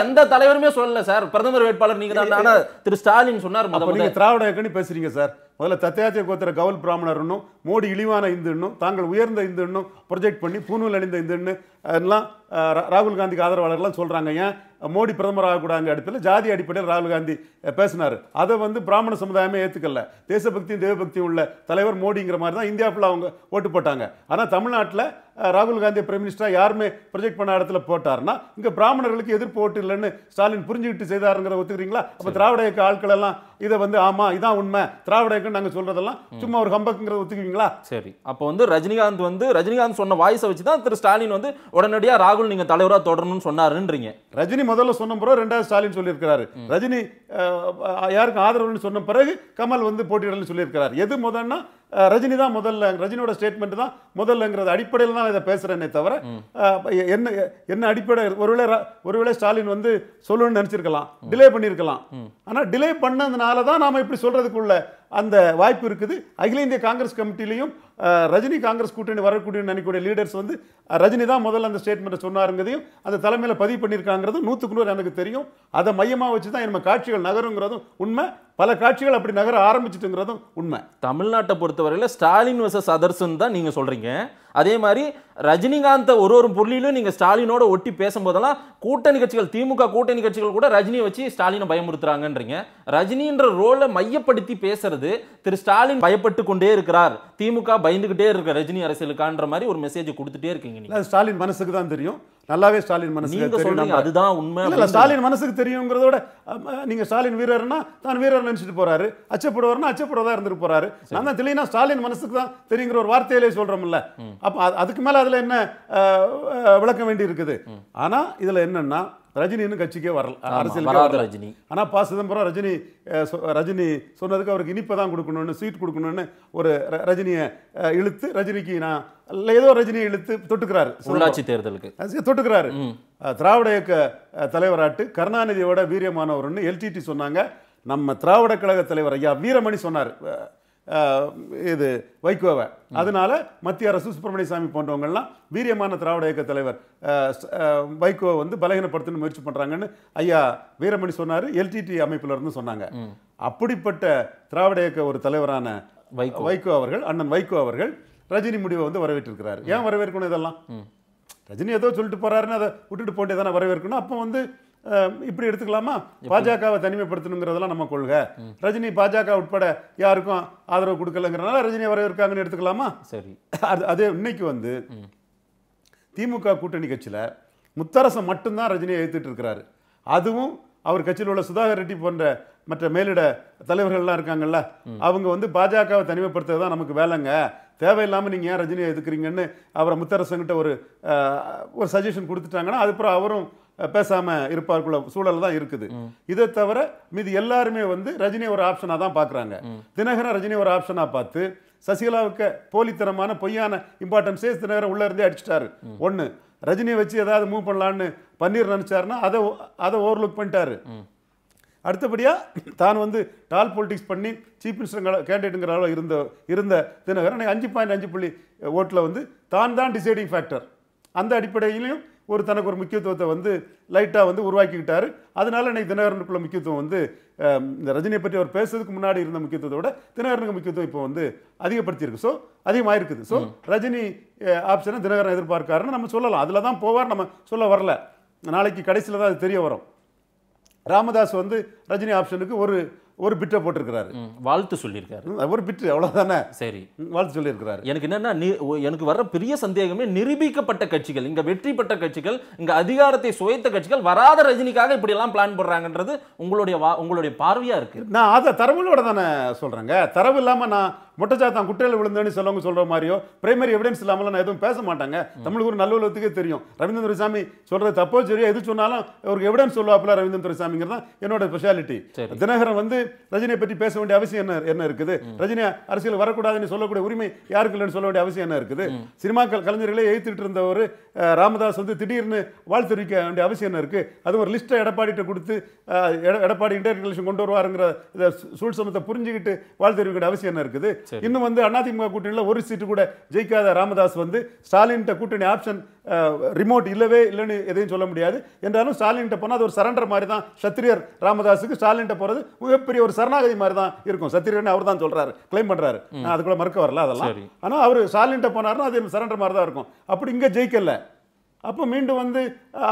எந்த தலைவருமே சொல்லல சார். பிரதமர் வேட்பாளர் நீங்க தான். திரு ஸ்டாலின் சொன்னார். நீங்க திராவிட இயக்கம்னு பேசுறீங்க சார். முதல்ல தத்தையாத்திய கோத்திர கவுல் பிராமணர்னும் மோடி இழிவான இந்துன்னும் தாங்கள் உயர்ந்த இந்துன்னும் ப்ரொஜெக்ட் பண்ணி பூநூல் அணிந்த இந்துன்னு எல்லாம் ராகுல் காந்திக்கு ஆதரவாளர்கள்லாம் சொல்கிறாங்க ஏன்? மோடி பிரதமர் ஆகக்கூடாங்க இடத்துல ஜாதி அடிப்படையில் ராகுல் காந்தி பேசினார். அதை வந்து பிராமண சமுதாயமே ஏற்றுக்கல தேசபக்தியும் தேவபக்தியும் உள்ள தலைவர் மோடிங்கிற மாதிரி தான் இந்தியா ஃபுல்லாக அவங்க ஓட்டு போட்டாங்க. ஆனால் தமிழ்நாட்டில் ராகுல் காந்தி பிரைம் மினிஸ்டரா யாருமே ப்ரொஜெக்ட் பண்ண இடத்துல போட்டாருன்னா இங்க பிராமணர்களுக்கு எதிர்ப்பு ஓட்டு இல்லைன்னு ஸ்டாலின் புரிஞ்சுக்கிட்டு செய்தாருங்கிறத ஒத்துக்கிறீங்களா? அப்ப திராவிட இயக்க ஆட்கள் எல்லாம் இதை வந்து ஆமா இதான் உண்மை. திராவிட இயக்கம் நாங்க சொல்றதெல்லாம் சும்மா ஒரு ஹம்பக்குங்கிறத ஒத்துக்குவீங்களா சரி. அப்போ வந்து ரஜினிகாந்த் வந்து ரஜினிகாந்த் சொன்ன வாய்ஸை வச்சு தான் திரு ஸ்டாலின் வந்து உடனடியா ராகுல் நீங்க தலைவரா தொடரணும்னு சொன்னாருன்றீங்க. ரஜினி முதல்ல சொன்ன பிறகு ரெண்டாவது ஸ்டாலின் சொல்லியிருக்கிறாரு. ரஜினி யாருக்கும் ஆதரவுன்னு சொன்ன பிறகு கமல் வந்து போட்டியிடலன்னு சொல்லியிருக்கிறார். எது முதல்னா அஹ், ரஜினி தான் முதல்ல ரஜினியோட ஸ்டேட்மெண்ட் தான் முதல்லங்கிறது அடிப்படையில் தான் இதை பேசுறேனே தவிர என்ன என்ன அடிப்படை ஒருவேளை ஒருவேளை ஸ்டாலின் வந்து சொல்லணும்னு நினைச்சிருக்கலாம் டிலே பண்ணியிருக்கலாம் ஆனா டிலே பண்ணதுனால தான் நாம இப்படி சொல்றதுக்குள்ள அந்த வாய்ப்பு இருக்குது. அகில இந்திய காங்கிரஸ் கமிட்டிலையும் ரஜினி காங்கிரஸ் கூட்டணி வரக்கூடிய நினைக்கூடிய லீடர்ஸ் வந்து ரஜினி தான் முதல்ல அந்த ஸ்டேட்மெண்ட்டை சொன்னாருங்கிறதையும் அந்த தலைமையில் பதிவு பண்ணியிருக்காங்கிறதும் நூற்றுக்கு நூறு எனக்கு தெரியும். அதை மையமாக வச்சு தான் நம்ம காட்சிகள் நகருங்கிறதும் உண்மை. பல காட்சிகள் அப்படி நகர ஆரம்பிச்சிட்டுங்கிறதும் உண்மை. தமிழ்நாட்டை பொறுத்தவரையில் ஸ்டாலின் வர்சஸ் அதர்ஸ்ன்னு தான் நீங்கள் சொல்கிறீங்க அதே மாதிரி ரஜினிகாந்த் ஒரு ஒரு புள்ளியிலும் நீங்கள் ஸ்டாலினோட ஒட்டி பேசும்போதெல்லாம் கூட்டணி கட்சிகள் திமுக கூட்டணி கட்சிகள் கூட ரஜினியை வச்சு ஸ்டாலினை பயமுறுத்துறாங்கன்றீங்க. ரஜினின்ற ரோலை மையப்படுத்தி பேசுறது திரு ஸ்டாலின் பயப்பட்டு கொண்டே இருக்கிறார். திமுக பயந்துகிட்டே இருக்க ரஜினி அரசியலுக்கான்ற மாதிரி ஒரு மெசேஜ் கொடுத்துட்டே இருக்கீங்க ஸ்டாலின் மனசுக்கு தான் தெரியும். நல்லாவே ஸ்டாலின் மனசுக்கு தெரியும் அதுதான் உண்மை இல்ல, ஸ்டாலின் மனசுக்கு தெரியுங்கிறத விட அம்ம, நீங்க ஸ்டாலின் வீரர்னா தான் வீரர் நினைச்சிட்டு போறாரு. அச்சப்படுவார்னா அச்சப்படுறதா இருந்துட்டு போறாரு. நான் தான் தெளினா ஸ்டாலின் மனசுக்கு தான் தெரியுங்கிற ஒரு வார்த்தையிலே சொல்றோம்ல. அப்ப அது- அதுக்கு மேல அதுல என்ன விளக்கம் வேண்டி இருக்குது ஆனா இதுல என்னன்னா ரஜினி இன்னும் கட்சிக்கே வரல. வரல. ரஜினி. ஆனா ப. சிதம்பரம் ரஜினி ரஜினி சொன்னதுக்கு அவருக்கு இனிப்பை தான் கொடுக்கணும்னு ஸ்வீட் கொடுக்கணும்னு ஒரு ரஜினியை இழுத்து ரஜினிக்கு நான் ஏதோ ரஜினியை இழுத்து தொட்டுக்கிறாரு. உள்ளாட்சி தேர்தலுக்கு. தொட்டுக்கிறாரு. திராவிட இயக்க தலைவராட்டு கருணாநிதியோட வீரியமானவர்னு எல்டிடி சொன்னாங்க. நம்ம திராவிட கழக தலைவர் ஐயா வீரமணி சொன்னார். இது வைகோவை. அதனால மத்திய அரசு சுப்பிரமணிய சாமி போன்றவங்கெல்லாம் வீரியமான திராவிட இயக்க தலைவர் வைகோவை வந்து பலகீனப்படுத்தணும் முயற்சி பண்றாங்கன்னு ஐயா வீரமணி சொன்னார் எல்டிடி அமைப்புல இருந்து சொன்னாங்க அப்படிப்பட்ட திராவிட இயக்க ஒரு தலைவரான வைகோ. வைகோ அவர்கள் அண்ணன் வைகோ அவர்கள் ரஜினி முடிவை வந்து வரவேற்றிருக்கிறார். ஏன் வரவேற்கணும் இதெல்லாம்? ரஜினி ஏதோ சொல்லிட்டு போறாருன்னு அதை விட்டுட்டு போட்டு தானே வரவேற்கணும். அப்போ வந்து இப்படி எடுத்துக்கலாமா? பாஜகவை தனிமைப்படுத்தணுங்கிறதெல்லாம் நம்ம கொள்கை. ரஜினி பாஜக உட்பட யாருக்கும் ஆதரவு கொடுக்கலங்கிறனால ரஜினியை வரவேற்காங்கன்னு எடுத்துக்கலாமா? சரி. அது அதே இன்னைக்கு வந்து திமுக கூட்டணி கட்சியில முத்தரசன் மட்டும்தான் ரஜினியை எதிர்த்துட்டு இருக்கிறாரு. அதுவும் அவர் கட்சியில் உள்ள சுதாகர் ரெட்டி போன்ற மற்ற மேலிட தலைவர்கள்லாம் இருக்காங்கல்ல அவங்க வந்து பாஜகவை தனிமைப்படுத்துறது தான் நமக்கு வேலைங்க. தேவையில்லாமல் நீங்கள் ஏன் ரஜினியை எதுக்குறீங்கன்னு அவரை முத்தரசங்கிட்ட ஒரு ஒரு சஜஷன் கொடுத்துட்டாங்கன்னா அதுக்கப்புறம் அவரும் அஹ், பேசாம இருப்பாருக்குள்ள சூழல் தான் இருக்குது. இதை தவிர மீதி எல்லாருமே வந்து ரஜினியை ஒரு ஆப்ஷனாக தான் பார்க்குறாங்க தினகரன் ரஜினி ஒரு ஆப்ஷனாக பார்த்து சசிகலாவுக்கு போலித்தனமான பொய்யான இம்பார்ட்டன்ஸே தினகரன் உள்ள இருந்தே அடிச்சிட்டாரு. ஒன்று ரஜினியை வச்சு ஏதாவது மூவ் பண்ணலான்னு பன்னீர் நினைச்சாருன்னா அதை அதை ஓவர்லுக் பண்ணிட்டாரு. அடுத்தபடியா தான் வந்து டால் பொலிட்டிக்ஸ் பண்ணி சீஃப் மினிஸ்டர் கேண்டிடேட்டுங்கிற அளவு இருந்த இருந்த தினகரன் அஞ்சு பாயிண்ட் அஞ்சு புள்ளி ஓட்டில் வந்து தான் தான் டிசைடிங் ஃபேக்டர் அந்த அடிப்படையிலையும் ஒரு தனக்கு ஒரு முக்கியத்துவத்தை வந்து லைட்டாக வந்து உருவாக்கிக்கிட்டாரு. அதனால இன்னைக்கு தினகரனுக்குள்ள முக்கியத்துவம் வந்து இந்த ரஜினியை பற்றி அவர் பேசுறதுக்கு முன்னாடி இருந்த முக்கியத்துவத்தை விட தினகரனுக்கு முக்கியத்துவம் இப்போ வந்து அதிகப்படுத்தியிருக்கு. ஸோ அதிகமாக இருக்குது ஸோ ரஜினி ஆப்ஷனை தினகரன் எதிர்பார்க்காருன்னு நம்ம சொல்லலாம். அதில் தான் போவார் நம்ம சொல்ல வரல. நாளைக்கு கடைசியில் தான் அது தெரிய வரும். ராமதாஸ் வந்து ரஜினி ஆப்ஷனுக்கு ஒரு ஒரு பிட்டை போட்டிருக்கிறாரு. வாழ்த்து சொல்லியிருக்காரு. ஒரு பிட்டு அவ்வளோதானே சரி. வாழ்த்து சொல்லியிருக்கிறாரு. எனக்கு என்னன்னா எனக்கு வர்ற பெரிய சந்தேகமே நிரூபிக்கப்பட்ட கட்சிகள் இங்க வெற்றி பெற்ற கட்சிகள் இங்க அதிகாரத்தை சுவைத்த கட்சிகள் வராத ரஜினிக்காக இப்படி எல்லாம் பிளான் போடுறாங்கன்றது உங்களுடைய வா- உங்களுடைய பார்வையா இருக்கு. நான் அதை தரவுகளோட தானே சொல்கிறேங்க தரவு இல்லாமல் நான் மொட்டைச்சாத்தான் குட்டையில் விழுந்தேன்னு சொல்லவங்க சொல்கிற மாதிரியோ பிரைமரி எவிடன்ஸ் இல்லாமல் நான் எதுவும் பேச மாட்டாங்க. தமிழுக்கு ஒரு நல்லுலகத்துக்கே தெரியும். ரவீந்திர துரைசாமி சொல்கிறது தப்போ சரியோ எது சொன்னாலும் ஒரு எவிடன்ஸ் சொல்லுவாப்புல ரவீந்திர துரைசாமிங்கிறது தான் என்னோட ஸ்பெஷாலிட்டி. தினகரன் வந்து ரஜினியை பற்றி பேச வேண்டிய அவசியம் என்ன என்ன இருக்குது? ரஜினி அரசியல் வரக்கூடாதுன்னு சொல்லக்கூடிய உரிமை யாருக்கு இல்லைன்னு சொல்ல வேண்டிய அவசியம் என்ன இருக்குது? சினிமா கல்- கலைஞர்களே எழுத்துட்டு இருந்த ஒரு அஹ், ராமதாஸ் வந்து திடீர்னு வாழ்த்து தெரிவிக்க வேண்டிய அவசியம் என்ன இருக்கு? அது ஒரு லிஸ்ட்டை எடப்பாடிட்ட கொடுத்து எடப்பாடி இன்டர்கலேஷன் கொண்டு வருவாருங்கிற இதை சூ- சூழ்சமத்தை புரிஞ்சுக்கிட்டு வாழ்த்து தெரிவிக்க வேண்டிய அவசியம் என்ன இருக்குது? இன்னும் வந்து அதிமுக கூட்டணியில் ஒரு சீட்டு கூட ஜெயிக்காத ராமதாஸ் வந்து ஸ்டாலின்கிட்ட கூட்டணி ஆப்ஷன் ரிமோட் இல்லவே இல்லைன்னு எதையும் சொல்ல முடியாது. என்றாலும் ஸ்டாலின்கிட்ட போனால் அது ஒரு சரண்டர் மாதிரி தான் சத்திரியர் ராமதாஸுக்கு ஸ்டாலின்கிட்ட போகிறது மிகப்பெரிய ஒரு சரணாகதி மாதிரி தான் இருக்கும். சத்திரியர்னு அவர் தான் சொல்றாரு. கிளைம் பண்றாரு. நான் அதுக்குள்ள மறுக்க வரல அதெல்லாம். சரி. ஆனா அவர் ஸ்டாலின்கிட்ட போனாருன்னா அது சரண்டர் மாதிரி தான் இருக்கும். அப்படி இங்க ஜெயிக்கல. அப்போ மீண்டும் வந்து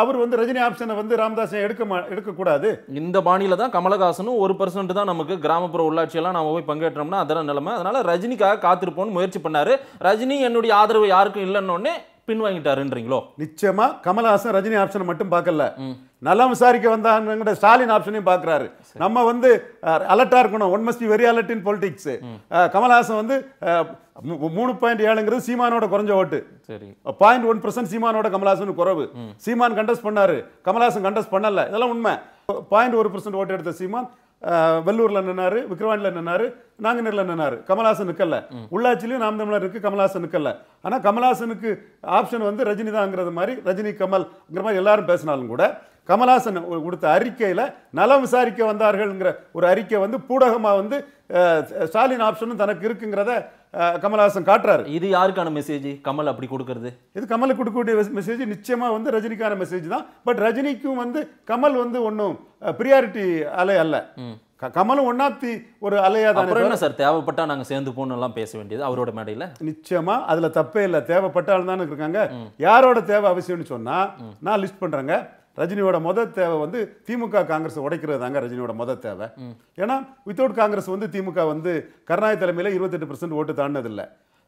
அவர் வந்து ரஜினி ஆப்ஷனை வந்து ராமதாஸை எடுக்க எடுக்கக்கூடாது. இந்த பாணியில தான் கமலஹாசனும் ஒரு பர்சன்ட் தான் நமக்கு கிராமப்புற உள்ளாட்சியெல்லாம் நாம போய் பங்கேற்றோம்னா அதெல்லாம் நிலைமை. அதனால ரஜினிக்காக காத்திருப்போம்னு முயற்சி பண்ணாரு. ரஜினி என்னுடைய ஆதரவு யாருக்கும் இல்லைன்னொடனே பின்வாங்கிட்டாருன்றீங்களோ? நிச்சயமா கமல்ஹாசன் ரஜினி ஆப்ஷனை மட்டும் பார்க்கல. நலம் விசாரிக்க வந்தாங்க ஸ்டாலின் ஆப்ஷனையும் பார்க்கறாரு. நம்ம வந்து அலர்ட்டா இருக்கணும். One must be very alert in politics Kamal Haasan வந்து மூணு பாயிண்ட் ஏழுங்கிறது சீமானோட குறைஞ்ச ஓட்டு. சரி. பாயிண்ட் ஒன் பர்சன்ட் சீமானோட கமல்ஹாசன் குறைவு. சீமான் கண்டஸ்ட் பண்ணாரு. கமல்ஹாசன் கண்டஸ்ட் பண்ணல. இதெல்லாம் உண்மை. பாயிண்ட் ஒரு பர்சன்ட் ஓட்டு எடுத்த சீமான் வெள்ளூர்ல நின்னாரு விக்ரவாண்டில நின்னாரு நாங்குநேர்ல நின்னாரு. கமல்ஹாசன் நிக்கல. உள்ளாட்சியிலும் நாம் தமிழர் இருக்கு கமல்ஹாசன் நிக்கல. ஆனா கமல்ஹாசனுக்கு ஆப்ஷன் வந்து ரஜினி தாங்கிறது மாதிரி ரஜினி கமல்ங்கிற மாதிரி எல்லாரும் பேசினாலும் கூட கமல்ஹாசன் கொடுத்த அறிக்கையில நலம் விசாரிக்க வந்தார்கள்ங்கிற ஒரு அறிக்கை வந்து பூடகமா வந்து ஸ்டாலின் ஆப்ஷனும் தனக்கு இருக்குங்கிறத கமல்ஹாசன் காட்டுறாரு. இது யாருக்கான மெசேஜ் கமல் அப்படி கொடுக்கறது. இது கமலுக்கு கொடுக்கக்கூடிய மெசேஜ் நிச்சயமா வந்து ரஜினிக்கான மெசேஜ் தான். பட் ரஜினிக்கும் வந்து கமல் வந்து ஒன்றும் ப்ரியாரிட்டி அலை அல்ல. கமலும் ஒன் ஆஃப் தி ஒரு அலையா அப்புறம் தானே என்ன சார்? தேவைப்பட்டா நாங்க சேர்ந்து போகணும் எல்லாம் பேச வேண்டியது அவரோட மேடையில? நிச்சயமா. அதுல தப்பே இல்லை. தேவைப்பட்டாலும் தானே இருக்காங்க. யாரோட தேவை அவசியம்னு சொன்னா நான் லிஸ்ட் பண்றேங்க. ரஜினியோட மொத தேவை வந்து திமுக காங்கிரஸ் உடைக்கிறது தாங்க ரஜினியோட மொத தேவை. ஏன்னா வித்தவுட் காங்கிரஸ் வந்து திமுக வந்து கருணாநிதி தலைமையில் இருபத்தெட்டு பர்சன்ட் ஓட்டு தாண்டினதில்லை.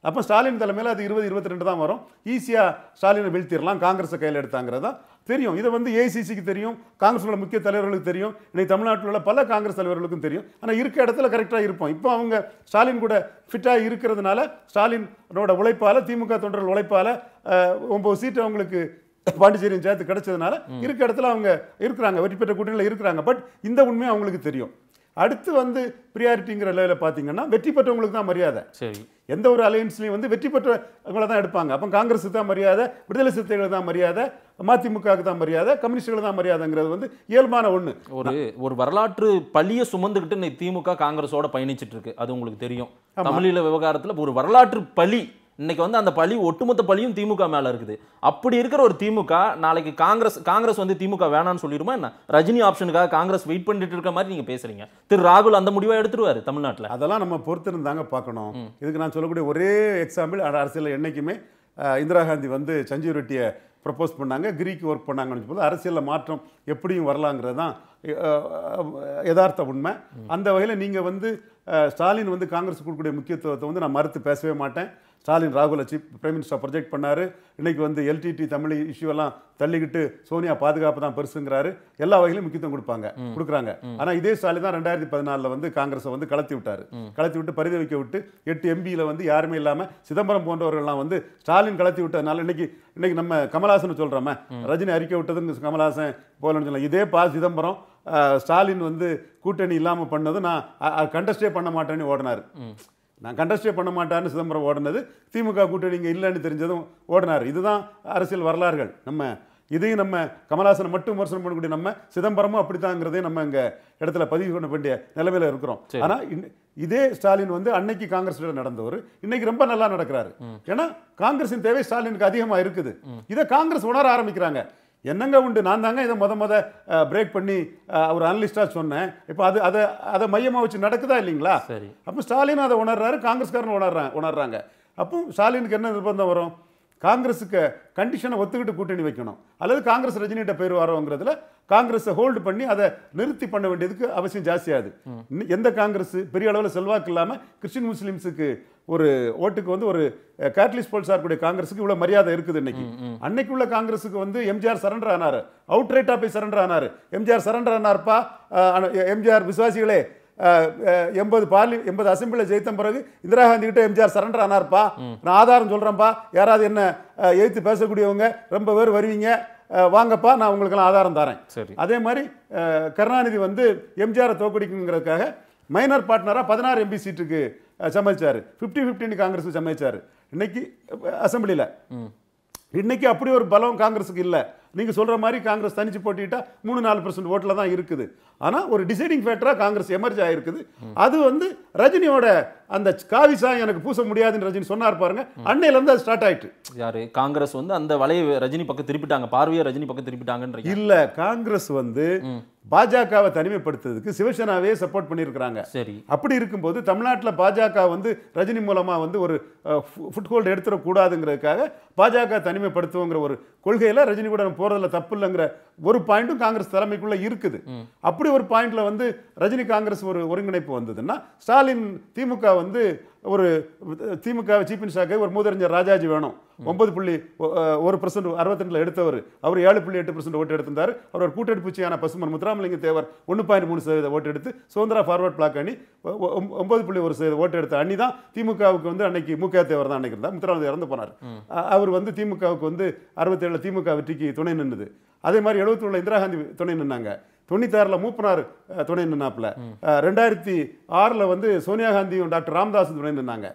அப்போ ஸ்டாலின் தலைமையில் அது இருபது இருபத்தி ரெண்டு தான் வரும். ஈஸியாக ஸ்டாலினை வீழ்த்திடலாம் காங்கிரஸை கையில் எடுத்தாங்கிறதா தெரியும். இது வந்து ஏசிசிக்கு தெரியும் காங்கிரஸோட முக்கிய தலைவர்களுக்கு தெரியும் இன்னைக்கு தமிழ்நாட்டில் உள்ள பல காங்கிரஸ் தலைவர்களுக்கும் தெரியும். ஆனால் இருக்க இடத்துல கரெக்டாக இருப்போம். இப்போ அவங்க ஸ்டாலின் கூட ஃபிட்டாக இருக்கிறதுனால ஸ்டாலினோட உழைப்பால் திமுக தொண்டர்கள் உழைப்பால் ஒம்பது சீட்டு அவங்களுக்கு பாண்டிச்சேரியும் சேர்த்து கிடைச்சதுனால இருக்க இடத்துல அவங்க இருக்கிறாங்க வெற்றி பெற்ற கூட்டணியில் இருக்கிறாங்க. பட் இந்த உண்மை அவங்களுக்கு தெரியும். அடுத்து வந்து ப்ரியாரிட்டிங்கிற லெவலில் பார்த்தீங்கன்னா வெற்றி பெற்றவங்களுக்கு தான் மரியாதை. சரி. எந்த ஒரு அலையன்ஸ்லையும் வந்து வெற்றி பெற்றவங்களை தான் எடுப்பாங்க. அப்போ காங்கிரஸுக்கு தான் மரியாதை விடுதலை சிறுத்தைகளுக்கு தான் மரியாதை மதிமுகவுக்கு தான் மரியாதை கம்யூனிஸ்டுகளுக்கு தான் மரியாதைங்கிறது வந்து இயல்பான ஒன்று ஒரு ஒரு வரலாற்று பழிய சுமந்துக்கிட்டு இன்னைக்கு திமுக காங்கிரஸோட பயணிச்சிட்டு இருக்கு. அது உங்களுக்கு தெரியும். தமிழீழ விவகாரத்துல ஒரு வரலாற்று பழி இன்னைக்கு வந்து அந்த பழி ஒட்டுமொத்த பழியும் திமுக மேல இருக்குது. அப்படி இருக்கிற ஒரு திமுக நாளைக்கு காங்கிரஸ் காங்கிரஸ் வந்து திமுக வேணாம்னு சொல்லிடுமா என்ன? ரஜினி ஆப்ஷனுக்காக காங்கிரஸ் வெயிட் பண்ணிட்டு இருக்க மாதிரி நீங்க பேசுறீங்க. திரு ராகுல் அந்த முடிவை எடுத்துருவாரு தமிழ்நாட்டுல. அதெல்லாம் நம்ம பொறுத்திருந்தாங்க பார்க்கணும். இதுக்கு நான் சொல்லக்கூடிய ஒரே எக்ஸாம்பிள் அரசியல் என்னைக்குமே அஹ், இந்திரா காந்தி வந்து சஞ்சீவ் ரெட்டியை ப்ரப்போஸ் பண்ணாங்க கிரீக்கு ஒர்க் பண்ணாங்கன்னு போது அரசியலில் மாற்றம் எப்படியும் வரலாங்கிறது தான் யதார்த்த உண்மை. அந்த வகையில் நீங்கள் வந்து ஸ்டாலின் வந்து காங்கிரஸ் கொடுக்கக்கூடிய முக்கியத்துவத்தை வந்து நான் மறுத்து பேசவே மாட்டேன். ஸ்டாலின் ராகுலை சீஃப் பிரைம் மினிஸ்டர் ப்ரொஜெக்ட் பண்ணாரு. இன்னைக்கு வந்து எல்டிடி தமிழ் இஷ்யூ எல்லாம் தள்ளிக்கிட்டு சோனியா பாதுகாப்பு தான் பெருசுங்கிறாரு. எல்லா வகையிலும் முக்கியத்துவம் கொடுப்பாங்க கொடுக்குறாங்க. ஆனா இதே ஸ்டாலின் தான் ரெண்டாயிரத்தி பதினாலில் வந்து காங்கிரஸை வந்து கலத்தி விட்டாரு. கலத்தி விட்டு பரிதவிக்க விட்டு எட்டு எம்பியில் வந்து யாருமே இல்லாம சிதம்பரம் போன்றவர்கள்லாம் வந்து ஸ்டாலின் கலத்தி விட்டதுனால இன்னைக்கு இன்னைக்கு நம்ம கமலஹாசன் சொல்றோமே ரஜினி அறிக்கை விட்டதுன்னு கமலஹாசன் போலன்னு சொல்லலாம் இதே பா சிதம்பரம் ஸ்டாலின் வந்து கூட்டணி இல்லாம பண்ணது நான் கண்டஸ்டே பண்ண மாட்டேன்னு ஓடினாரு. நான் கண்டஸ்டே பண்ண மாட்டான்னு சிதம்பரம் ஓடினது. திமுக கூட்டணி இங்கே இல்லைன்னு தெரிஞ்சதும் ஓடினார். இதுதான் அரசியல் வரலாறுகள். நம்ம இதையும் நம்ம கமலஹாசனை மட்டும் விமர்சனம் பண்ணக்கூடிய நம்ம சிதம்பரமும் அப்படித்தாங்கிறதையும் நம்ம இங்க இடத்துல பதிவு பண்ண வேண்டிய நிலைமையில இருக்கிறோம். சரி. ஆனா இன்ன- இதே ஸ்டாலின் வந்து அன்னைக்கு காங்கிரஸ் நடந்தவர். இன்னைக்கு ரொம்ப நல்லா நடக்கிறாரு. ஏன்னா காங்கிரசின் தேவை ஸ்டாலினுக்கு அதிகமா இருக்குது. இதை காங்கிரஸ் உணர ஆரம்பிக்கிறாங்க. என்னங்க உண்டு? நான் தாங்க இதை முத முத பிரேக் பண்ணி அஹ், ஒரு அனலிஸ்டா சொன்னேன். இப்போ அது அதை அதை மையமா வச்சு நடக்குதா இல்லைங்களா? சரி. அப்போ ஸ்டாலின் அதை உணர்றாரு காங்கிரஸ்காரன் உணர்றாங்க உணர்றாங்க. அப்போ ஸ்டாலினுக்கு என்ன நிர்பந்தம் வரும்? காங்கிரஸுக்கு கண்டிஷனை ஒத்துக்கிட்டு கூட்டணி வைக்கணும். அல்லது காங்கிரஸ் ரஜினிகிட்ட பேர் வரோங்கிறதுல காங்கிரஸை ஹோல்டு பண்ணி அதை நிறுத்தி பண்ண வேண்டியதுக்கு அவசியம் ஜாஸ்தியாகுது. இன்னும் எந்த காங்கிரஸ் பெரிய அளவில் செல்வாக்கு இல்லாமல் கிறிஸ்டின் முஸ்லீம்ஸுக்கு ஒரு ஓட்டுக்கு வந்து ஒரு கேட்டலிஸ்ட் போல்ஸாக இருக்கக்கூடிய காங்கிரஸுக்கு இவ்வளோ மரியாதை இருக்குது இன்னைக்கு. அன்னைக்கு உள்ள காங்கிரஸுக்கு வந்து எம்ஜிஆர் சரண்டர் ஆனார். அவுட் ரைட்டாக போய் சரண்டர் ஆனார். எம்ஜிஆர் சரண்டர் ஆனார்ப்பா எம்ஜிஆர் விசுவாசிகளே எண்பது பார்லி எண்பது அசம்பிளியில் ஜெயித்த பிறகு இந்திரா காந்தி கிட்ட எம்ஜிஆர் சரண்டர் ஆனார்ப்பா. நான் ஆதாரம் சொல்கிறேன்ப்பா யாராவது என்ன எதிர்த்து பேசக்கூடியவங்க ரொம்ப பேர் வருவீங்க. வாங்கப்பா நான் உங்களுக்கெல்லாம் ஆதாரம் தரேன். சரி. அதே மாதிரி கருணாநிதி வந்து எம்ஜிஆரை தோக்கடிக்குங்கிறதுக்காக மைனர் பார்ட்னரா பதினாறு எம்பி சீட்டுக்கு அஹ், சம்மதிச்சாரு. ஃபிஃப்டி ஃபிஃப்டின்னு காங்கிரஸுக்கு சம்மதிச்சாரு. இன்னைக்கு அசம்பிளியில். இன்னைக்கு அப்படி ஒரு பலம் காங்கிரஸுக்கு இல்லை. நீங்க சொல்ற மாதிரி காங்கிரஸ் தனிச்சு போட்டிட்டா மூணு நாலு பர்சன்ட் ஓட்டில் தான் இருக்குது. ஆனா ஒரு டிசைடிங் ஃபேக்டராக காங்கிரஸ் எமர்ஜ் ஆகிருக்குது அது வந்து ரஜினியோட அந்த காவி சாயம் எனக்கு பூச முடியாதுன்னு ரஜினி சொன்னார் பாருங்க. அன்னையில இருந்து அது ஸ்டார்ட் ஆயிட்டு. யாரு? காங்கிரஸ் வந்து அந்த வலையை ரஜினி பக்கம் திருப்பிட்டாங்க. பார்வையை ரஜினி பக்கம் திருப்பிட்டாங்கன்றீங்க. இல்ல காங்கிரஸ் வந்து பாஜகவை தனிமைப்படுத்துறதுக்கு சிவசேனாவே சப்போர்ட் பண்ணியிருக்கிறாங்க. சரி. அப்படி இருக்கும்போது தமிழ்நாட்டில் பாஜக வந்து ரஜினி மூலமா வந்து ஒரு ஃபுட்ஹோல்டு எடுத்துடக்கூடாதுங்கிறதுக்காக பாஜக தனிமைப்படுத்துவோங்கிற ஒரு கொள்கையில ரஜினி கூட போறதுல தப்பு இல்லைங்கிற ஒரு பாயிண்ட்டும் காங்கிரஸ் தலைமைக்குள்ள இருக்குது. அப்படி ஒரு பாயிண்ட்ல வந்து ரஜினி காங்கிரஸ் ஒரு ஒருங்கிணைப்பு வந்ததுன்னா ஸ்டாலின் திமுக வந்து ஒரு திமுக சீஃப் மினிஸ்டராக ஒரு மூதறிஞர் ராஜாஜி வேணும். ஒன்பது புள்ளி ஒரு பர்சன்ட் அறுபத்தி எடுத்தவர். அவர் ஏழு புள்ளி எட்டு பர்சன்ட் ஓட்டு எடுத்திருந்தார். அவர் ஒரு கூட்டெடுப்புச்சியான பசுமன் முத்துராமலிங்க தேவர் ஒன்று பாயிண்ட் மூணு சதவீத ஓட்டு எடுத்து சுதந்திரா ஃபார்வர்ட் பிளாக் அணி ஒன்பது புள்ளி ஒரு சதவீத ஓட்டு எடுத்த அணி தான் திமுகவுக்கு வந்து அன்னைக்கு முக தேவர் தான் அன்னைக்கு இருந்தார் முத்துராமலிங்க இறந்து போனார். அவர் வந்து திமுகவுக்கு வந்து அறுபத்தேழு திமுக வெற்றிக்கு துணை நின்னுது. அதே மாதிரி எழுபத்தி இந்திரா காந்தி துணை நின்னாங்க. தொண்ணூத்தாறில் மூப்பனார் துணை நின்னாப்புல. ரெண்டாயிரத்தி ஆறில் வந்து சோனியா காந்தியும் டாக்டர் ராமதாஸ் துணை நின்னாங்க.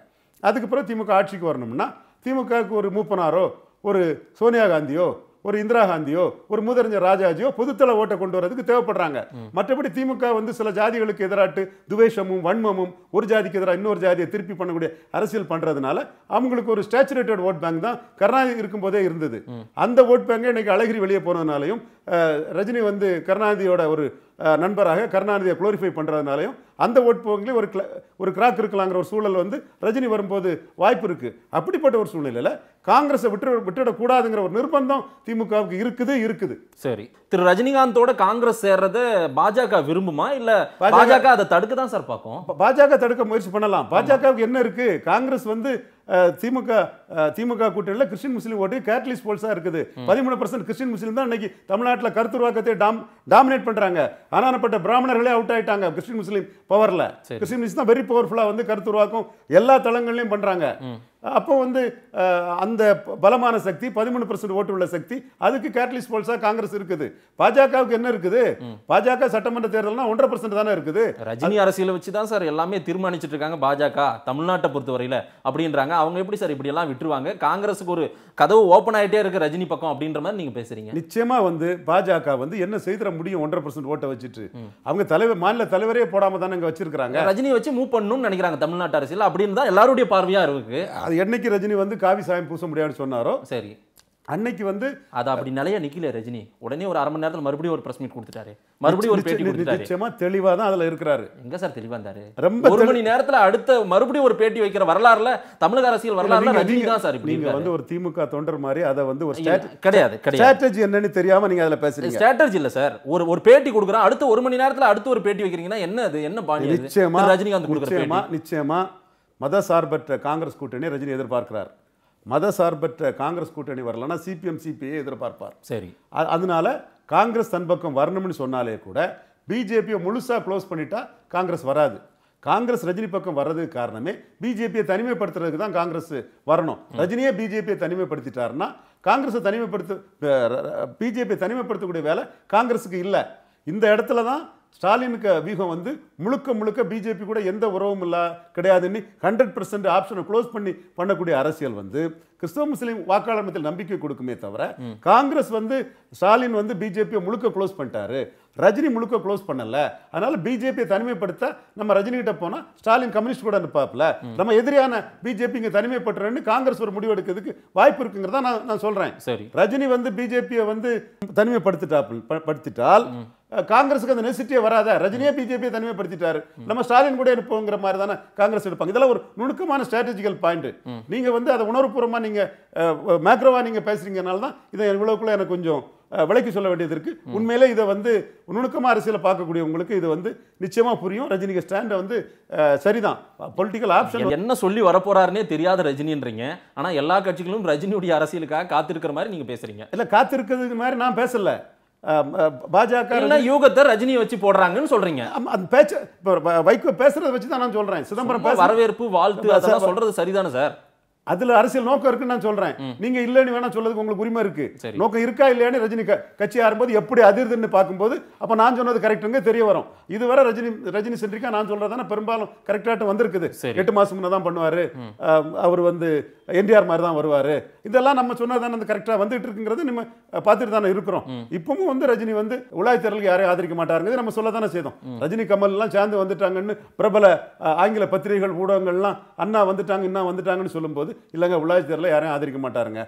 அதுக்கு பிறகு திமுக ஆட்சிக்கு வரணும்னா திமுகவுக்கு ஒரு மூப்பனாரோ ஒரு சோனியா காந்தியோ ஒரு இந்திரா காந்தியோ ஒரு முதறிஞர் ராஜாஜியோ பொதுத்தள ஓட்டை கொண்டு வரதுக்கு தேவைப்படுறாங்க. மற்றபடி திமுக வந்து சில ஜாதிகளுக்கு எதிராட்டு துவேஷமும் வன்மமும் ஒரு ஜாதிக்கு எதிராக இன்னொரு ஜாதியை திருப்பி பண்ணக்கூடிய அரசியல் பண்றதுனால அவங்களுக்கு ஒரு ஸ்டேச்சுரேட்டட் ஓட் பேங்க் தான் கருணாநிதி இருக்கும்போதே இருந்தது. அந்த ஓட் பேங்கை இன்னைக்கு அழகிரி வெளியே போனதுனாலையும் ரஜினி வந்து கருணாநிதியோட ஒரு நண்பராக கருணாநிதியை குளோரிஃபை பண்றதுனாலையும் அந்த ஓட் பேங்க்லேயும் ஒரு ஒரு கிராக் இருக்கலாங்கிற ஒரு சூழல் வந்து ரஜினி வரும்போது வாய்ப்பு இருக்கு. அப்படிப்பட்ட ஒரு சூழ்நிலையில காங்கிரஸை விட்டு விட்டுடக்கூடாதுங்கிற ஒரு நிர்பந்தம் திமுகவுக்கு இருக்குது இருக்குது. சரி. திரு ரஜினிகாந்தோட காங்கிரஸ் சேர்றத பாஜக விரும்புமா? இல்ல பாஜக அதை தடுக்க தான் சார் பார்க்கும்? பாஜக தடுக்க முயற்சி பண்ணலாம். பாஜகவுக்கு என்ன இருக்கு? காங்கிரஸ் வந்து திமுக திமுக கூட்டணியில் கிறிஸ்டின் முஸ்லீம் ஓட்டு கேட்லிஸ் போல்ஸா இருக்குது. பதிமூணு பர்சன்ட் கிறிஸ்டின் முஸ்லீம் தான் இன்னைக்கு தமிழ்நாட்டில் கருத்துருவாக்கத்தை டாம் டாமினேட் பண்றாங்க. ஆனானப்பட்ட பிராமணர்களே அவுட் ஆயிட்டாங்க கிறிஸ்டின் முஸ்லீம் பவர்ல. கிறிஸ்டின் முஸ்லீம் தான் வெரி பவர்ஃபுல்லா வந்து கருத்துருவாக்கம் எல்லா தளங்கள்லையும் பண்றாங்க. அப்போ வந்து அந்த பலமான சக்தி பதிமூணு பர்சன்ட் ஓட்டு உள்ள சக்தி அதுக்கு கேட்லிஸ் போல்ஸா காங்கிரஸ் இருக்குது. பாஜகவுக்கு என்ன இருக்குது? பாஜக சட்டமன்ற தேர்தல்னா ஒன்றரை பர்சன்ட் தானே இருக்குது. ரஜினி அரசியலை வச்சு தான் சார் எல்லாமே தீர்மானிச்சிட்டு இருக்காங்க பாஜக தமிழ்நாட்டை பொறுத்தவரையில அப்படின்றாங்க. அவங்க எப்படி சார் இப்படி எல்லாம் விட்டுருவாங்க? காங்கிரஸுக்கு ஒரு கதவு ஓபன் ஆயிட்டே இருக்கு ரஜினி பக்கம் அப்படின்ற மாதிரி நீங்க பேசுறீங்க. நிச்சயமா வந்து பாஜக வந்து என்ன செய்திட முடியும் ஒன்றரை பர்சன்ட் ஓட்டை வச்சுட்டு. அவங்க தலைவர் மாநில தலைவரே போடாம தானே இங்க வச்சிருக்காங்க ரஜினி வச்சு மூவ் பண்ணணும்னு நினைக்கிறாங்க தமிழ்நாட்டு அரசியல். அப்படின்னு தான் எல்லாருடைய பார்வையா இருக்கு. அது என்னைக்கு ரஜினி வந்து காவி சாயம் பூச முடியாதுன்னு சொன்னாரோ சரி. அன்னைக்கு வந்து அது அப்படி நிலைய நிக்கல ரஜினி. உடனே ஒரு அரை மணி நேரத்துல மறுபடியும் ஒரு பிரஸ் மீட் கொடுத்துட்டாரு. மறுபடியும் ஒரு பேட்டி நிச்சயமா தெளிவா தான் அதுல இருக்கிறாரு. எங்க சார் தெளிவா இருந்தாரு? ரொம்ப ஒரு மணி நேரத்துல அடுத்த மறுபடியும் ஒரு பேட்டி வைக்கிற வரலாறுல தமிழக அரசியல் வரலாறுல ரஜினி தான் சார் இப்படி நீங்க. வந்து ஒரு திமுக தொண்டர் மாதிரி அதை வந்து ஒரு கிடையாது ஸ்ட்ராட்டஜி என்னன்னு தெரியாம நீங்க அதுல பேசுறீங்க. ஸ்ட்ராட்டஜி இல்ல சார். ஒரு ஒரு பேட்டி கொடுக்குறோம் அடுத்த ஒரு மணி நேரத்துல அடுத்து ஒரு பேட்டி வைக்கிறீங்கன்னா என்ன அது? என்ன பாணி? நிச்சயமா ரஜினிகாந்த் கொடுக்குற நிச்சயமா நிச்சயமா. மத சார்பற்ற காங்கிரஸ் கூட்டணி ரஜினி எதிர்பார்க்கிறார். மத சார்பற்ற காங்கிரஸ் கூட்டணி வரலன்னா சிபிஎம் சிபிஐ எதிர்பார்ப்பார். சரி. அதனால காங்கிரஸ் தன் பக்கம் வரணும்னு சொன்னாலே கூட பிஜேபியை முழுசா க்ளோஸ் பண்ணிட்டா காங்கிரஸ் வராது. காங்கிரஸ் ரஜினி பக்கம் வர்றதுக்கு காரணமே பிஜேபியை தனிமைப்படுத்துறதுக்கு தான் காங்கிரஸ் வரணும். ரஜினியே பிஜேபியை தனிமைப்படுத்திட்டாருன்னா காங்கிரஸை தனிமைப்படுத்த பிஜேபியை தனிமைப்படுத்தக்கூடிய வேலை காங்கிரஸுக்கு இல்லை. இந்த இடத்துல தான் ஸ்டாலினுக்கு வியூகம் வந்து முழுக்க முழுக்க பிஜேபி கூட எந்த உறவும் இல்ல கிடையாதுன்னு ஹண்ட்ரட் பர்சன்ட் ஆப்ஷனை க்ளோஸ் பண்ணி பண்ணக்கூடிய அரசியல் வந்து கிறிஸ்தவ முஸ்லீம் வாக்காளர் மத்தியில் நம்பிக்கை கொடுக்குமே தவிர காங்கிரஸ் வந்து ஸ்டாலின் வந்து பிஜேபியை முழுக்க க்ளோஸ் பண்ணிட்டாரு. ரஜினி முழுக்க க்ளோஸ் பண்ணல. அதனால பிஜேபியை தனிமைப்படுத்த நம்ம ரஜினி கிட்ட போனா ஸ்டாலின் கம்யூனிஸ்ட் கூட நிற்பாப்ல நம்ம எதிரியான பிஜேபி இங்க தனிமைப்படுறேன்னு காங்கிரஸ் ஒரு முடிவு எடுக்கிறதுக்கு வாய்ப்பு இருக்குங்கிறத நான் நான் சொல்றேன். சரி. ரஜினி வந்து பிஜேபியை வந்து தனிமைப்படுத்திட்டால் ப- படுத்திட்டால் காங்கிரஸுக்கு அந்த நெசிட்டியே வராத ரஜினியே பிஜேபியை தனிமைப்படுத்திட்டாரு. நம்ம ஸ்டாலின் கூட இருப்போங்கிற மாதிரி தானே காங்கிரஸ் எடுப்பாங்க இதெல்லாம் ஒரு நுணுக்கமான ஸ்ட்ராட்டஜிக்கல் பாயிண்ட் நீங்க வந்து அதை உணர்வுபூர்வமா நீங்க மேக்ரோவா நீங்க பேசுறீங்கனால தான் இதை இவ்வளவுக்குள்ள எனக்கு கொஞ்சம் அஹ், விளக்கி சொல்ல வேண்டியது இருக்கு. உண்மையிலே இதை வந்து நுணுக்கமா அரசியலை பார்க்கக்கூடியவங்களுக்கு இது வந்து நிச்சயமா புரியும். ரஜினிக்கு ஸ்டாண்டை வந்து சரிதான். பொலிட்டிக்கல் ஆப்ஷன் என்ன சொல்லி வரப்போறாருன்னே தெரியாத ரஜினின்றீங்க. ஆனா எல்லா கட்சிகளும் ரஜினியுடைய அரசியலுக்காக காத்திருக்கிற மாதிரி நீங்க பேசுறீங்க. இல்ல காத்திருக்கிறதுக்கு மாதிரி நான் பேசல. பாஜக யூகத்தை ரஜினியை வச்சு போடுறாங்கன்னு சொல்றீங்க. அந்த பேச்சு வைகோ பேசுறத வச்சு தான் நான் சொல்றேன். சிதம்பரம் வரவேற்பு வாழ்த்து அதெல்லாம் சொல்றது சரிதானே சார்? அதுல அரசியல் நோக்கம் இருக்குன்னு நான் சொல்றேன். நீங்க இல்லைன்னு வேணா சொல்றதுக்கு உங்களுக்கு உரிமை இருக்கு. நோக்கம் இருக்கா இல்லையான்னு ரஜினி கட்சி ஆறும்போது எப்படி அதிர்துன்னு பார்க்கும்போது அப்ப நான் சொன்னது கரெக்ட்டுங்க தெரிய வரும். இதுவரை ரஜினி ரஜினி சென்றிக்கா நான் சொல்றதானே பெரும்பாலும் கரெக்டாட்டு வந்திருக்குது. எட்டு மாசம் முன்ன தான் பண்ணுவாரு அவர் வந்து என்டிஆர் மாதிரி தான் வருவாரு. இதெல்லாம் நம்ம சொன்னதானே அந்த கரெக்டா வந்துட்டு இருக்குங்கிறது நம்ம பார்த்துட்டு தானே இருக்கிறோம். இப்பவும் வந்து ரஜினி வந்து உலாய் தேர்தலுக்கு யாரையும் ஆதரிக்க மாட்டாருங்கிறது நம்ம சொல்ல தானே செய்தோம். ரஜினி கமல் எல்லாம் சேர்ந்து வந்துட்டாங்கன்னு பிரபல ஆங்கில பத்திரிகைகள் ஊடகங்கள்லாம் அண்ணா வந்துட்டாங்க இன்னும் வந்துட்டாங்கன்னு சொல்லும்போது இல்லைங்க உள்ளாட்சி தேர்தலில் யாரையும் ஆதரிக்க மாட்டாருங்க.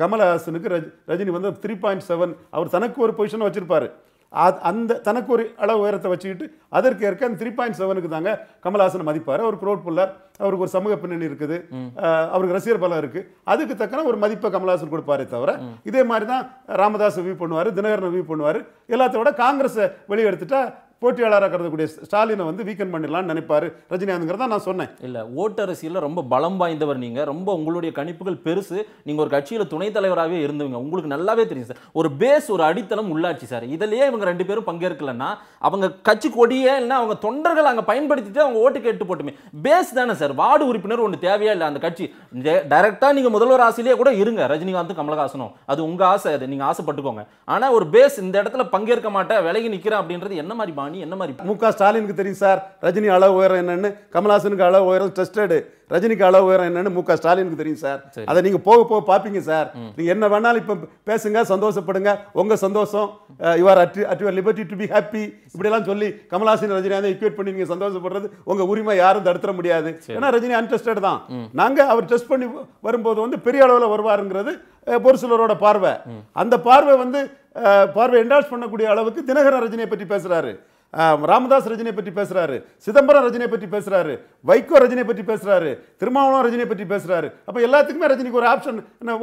கமல்ஹாசனுக்கு ரஜ்- ரஜினி வந்து த்ரீ பாயிண்ட் செவன் அவர் தனக்கு ஒரு பொசிஷன் வச்சுருப்பார். அ- அந்த தனக்கு ஒரு அளவு உயரத்தை வச்சுக்கிட்டு அதற்கு ஏற்க அந்த த்ரீ பாயிண்ட் செவனுக்கு தாங்க கமல்ஹாசன் மதிப்பார். அவர் க்ரோட் புல்லார் அவருக்கு ஒரு சமூக பின்னணி இருக்குது. அவருக்கு ரசிகர் பலம் இருக்கு. அதுக்கு தக்கன ஒரு மதிப்பை கமல்ஹாசன் கொடுப்பாரே தவிர இதே மாதிரி தான் ராமதாஸ் வியூ பண்ணுவார் தினகரன் வியூ பண்ணுவார். எல்லாத்தோட காங்கிரஸை வெளியெடுத்துட்டா போட்டியாளராக கருதக்கூடிய ஸ்டாலினை வந்து வீக்கெண்ட் பண்ணிடலாம்னு நினைப்பாரு ரஜினிகாந்த்ங்கிறத நான் சொன்னேன். இல்லை ஓட்டரசியில் ரொம்ப பலம் வாய்ந்தவர் நீங்கள் ரொம்ப உங்களுடைய கணிப்புகள் பெருசு நீங்கள் ஒரு கட்சியில் துணைத் தலைவராகவே இருந்தவங்க உங்களுக்கு நல்லாவே தெரியும் சார். ஒரு பேஸ் ஒரு அடித்தளம் உள்ளாட்சி சார். இதிலேயே இவங்க ரெண்டு பேரும் பங்கேற்கலன்னா அவங்க கட்சி கொடியே இல்லைன்னா அவங்க தொண்டர்கள் அங்கே பயன்படுத்திட்டு அவங்க ஓட்டு கேட்டு போட்டுமே. பேஸ் தானே சார். வார்டு உறுப்பினர் ஒன்று தேவையா இல்லை அந்த கட்சி. டைரெக்டாக நீங்கள் முதல்வர் ஆசையிலேயே கூட இருங்க ரஜினிகாந்தும் கமலஹாசனும். அது உங்கள் ஆசை அது. நீங்கள் ஆசைப்பட்டுக்கோங்க. ஆனால் ஒரு பேஸ் இந்த இடத்துல பங்கேற்க மாட்டேன் விலகி நிற்கிறேன் அப்படின்றது என்ன மாதிரி பாணி என்ன மாதிரி மு க. ஸ்டாலினுக்கு தெரியும் சார். ரஜினி அளவு உயரம் என்னன்னு. கமல்ஹாசனுக்கு அளவு உயரம் டெஸ்டடு ரஜினிக்கு அளவு உயரம் என்னன்னு மு க. ஸ்டாலினுக்கு தெரியும் சார். அதை நீங்க போக போக பாப்பீங்க சார். நீங்க என்ன வேணாலும் இப்ப பேசுங்க சந்தோஷப்படுங்க. உங்க சந்தோஷம் you are at at your liberty to be happy இப்படியெல்லாம் சொல்லி கமல்ஹாசன் ரஜினிகாந்த் ஈக்குவேட் பண்ணி நீங்க சந்தோஷப்படுறது உங்க உரிமை யாரும் தடுத்துற முடியாது. ஏன்னா ரஜினி அன்டெஸ்டட் தான். நாங்க அவர் டெஸ்ட் பண்ணி வரும்போது வந்து பெரிய அளவில் வருவாருங்கிறது ஒரு சிலரோட பார்வை. அந்த பார்வை வந்து பார்வை என்டால்ஸ் பண்ணக்கூடிய அளவுக்கு தினகரன் ரஜினியை பற்றி பேசுறாரு. ராமதாஸ் ரஜினியை பற்றி பேசுறாரு சிதம்பரம் ரஜினியை பற்றி பேசுறாரு வைகோ ரஜினியை பற்றி பேசுறாரு திருமாவளவன் ரஜினியை பற்றி பேசுறாரு. அப்ப எல்லாத்துக்குமே ரஜினிக்கு ஒரு ஆப்ஷன்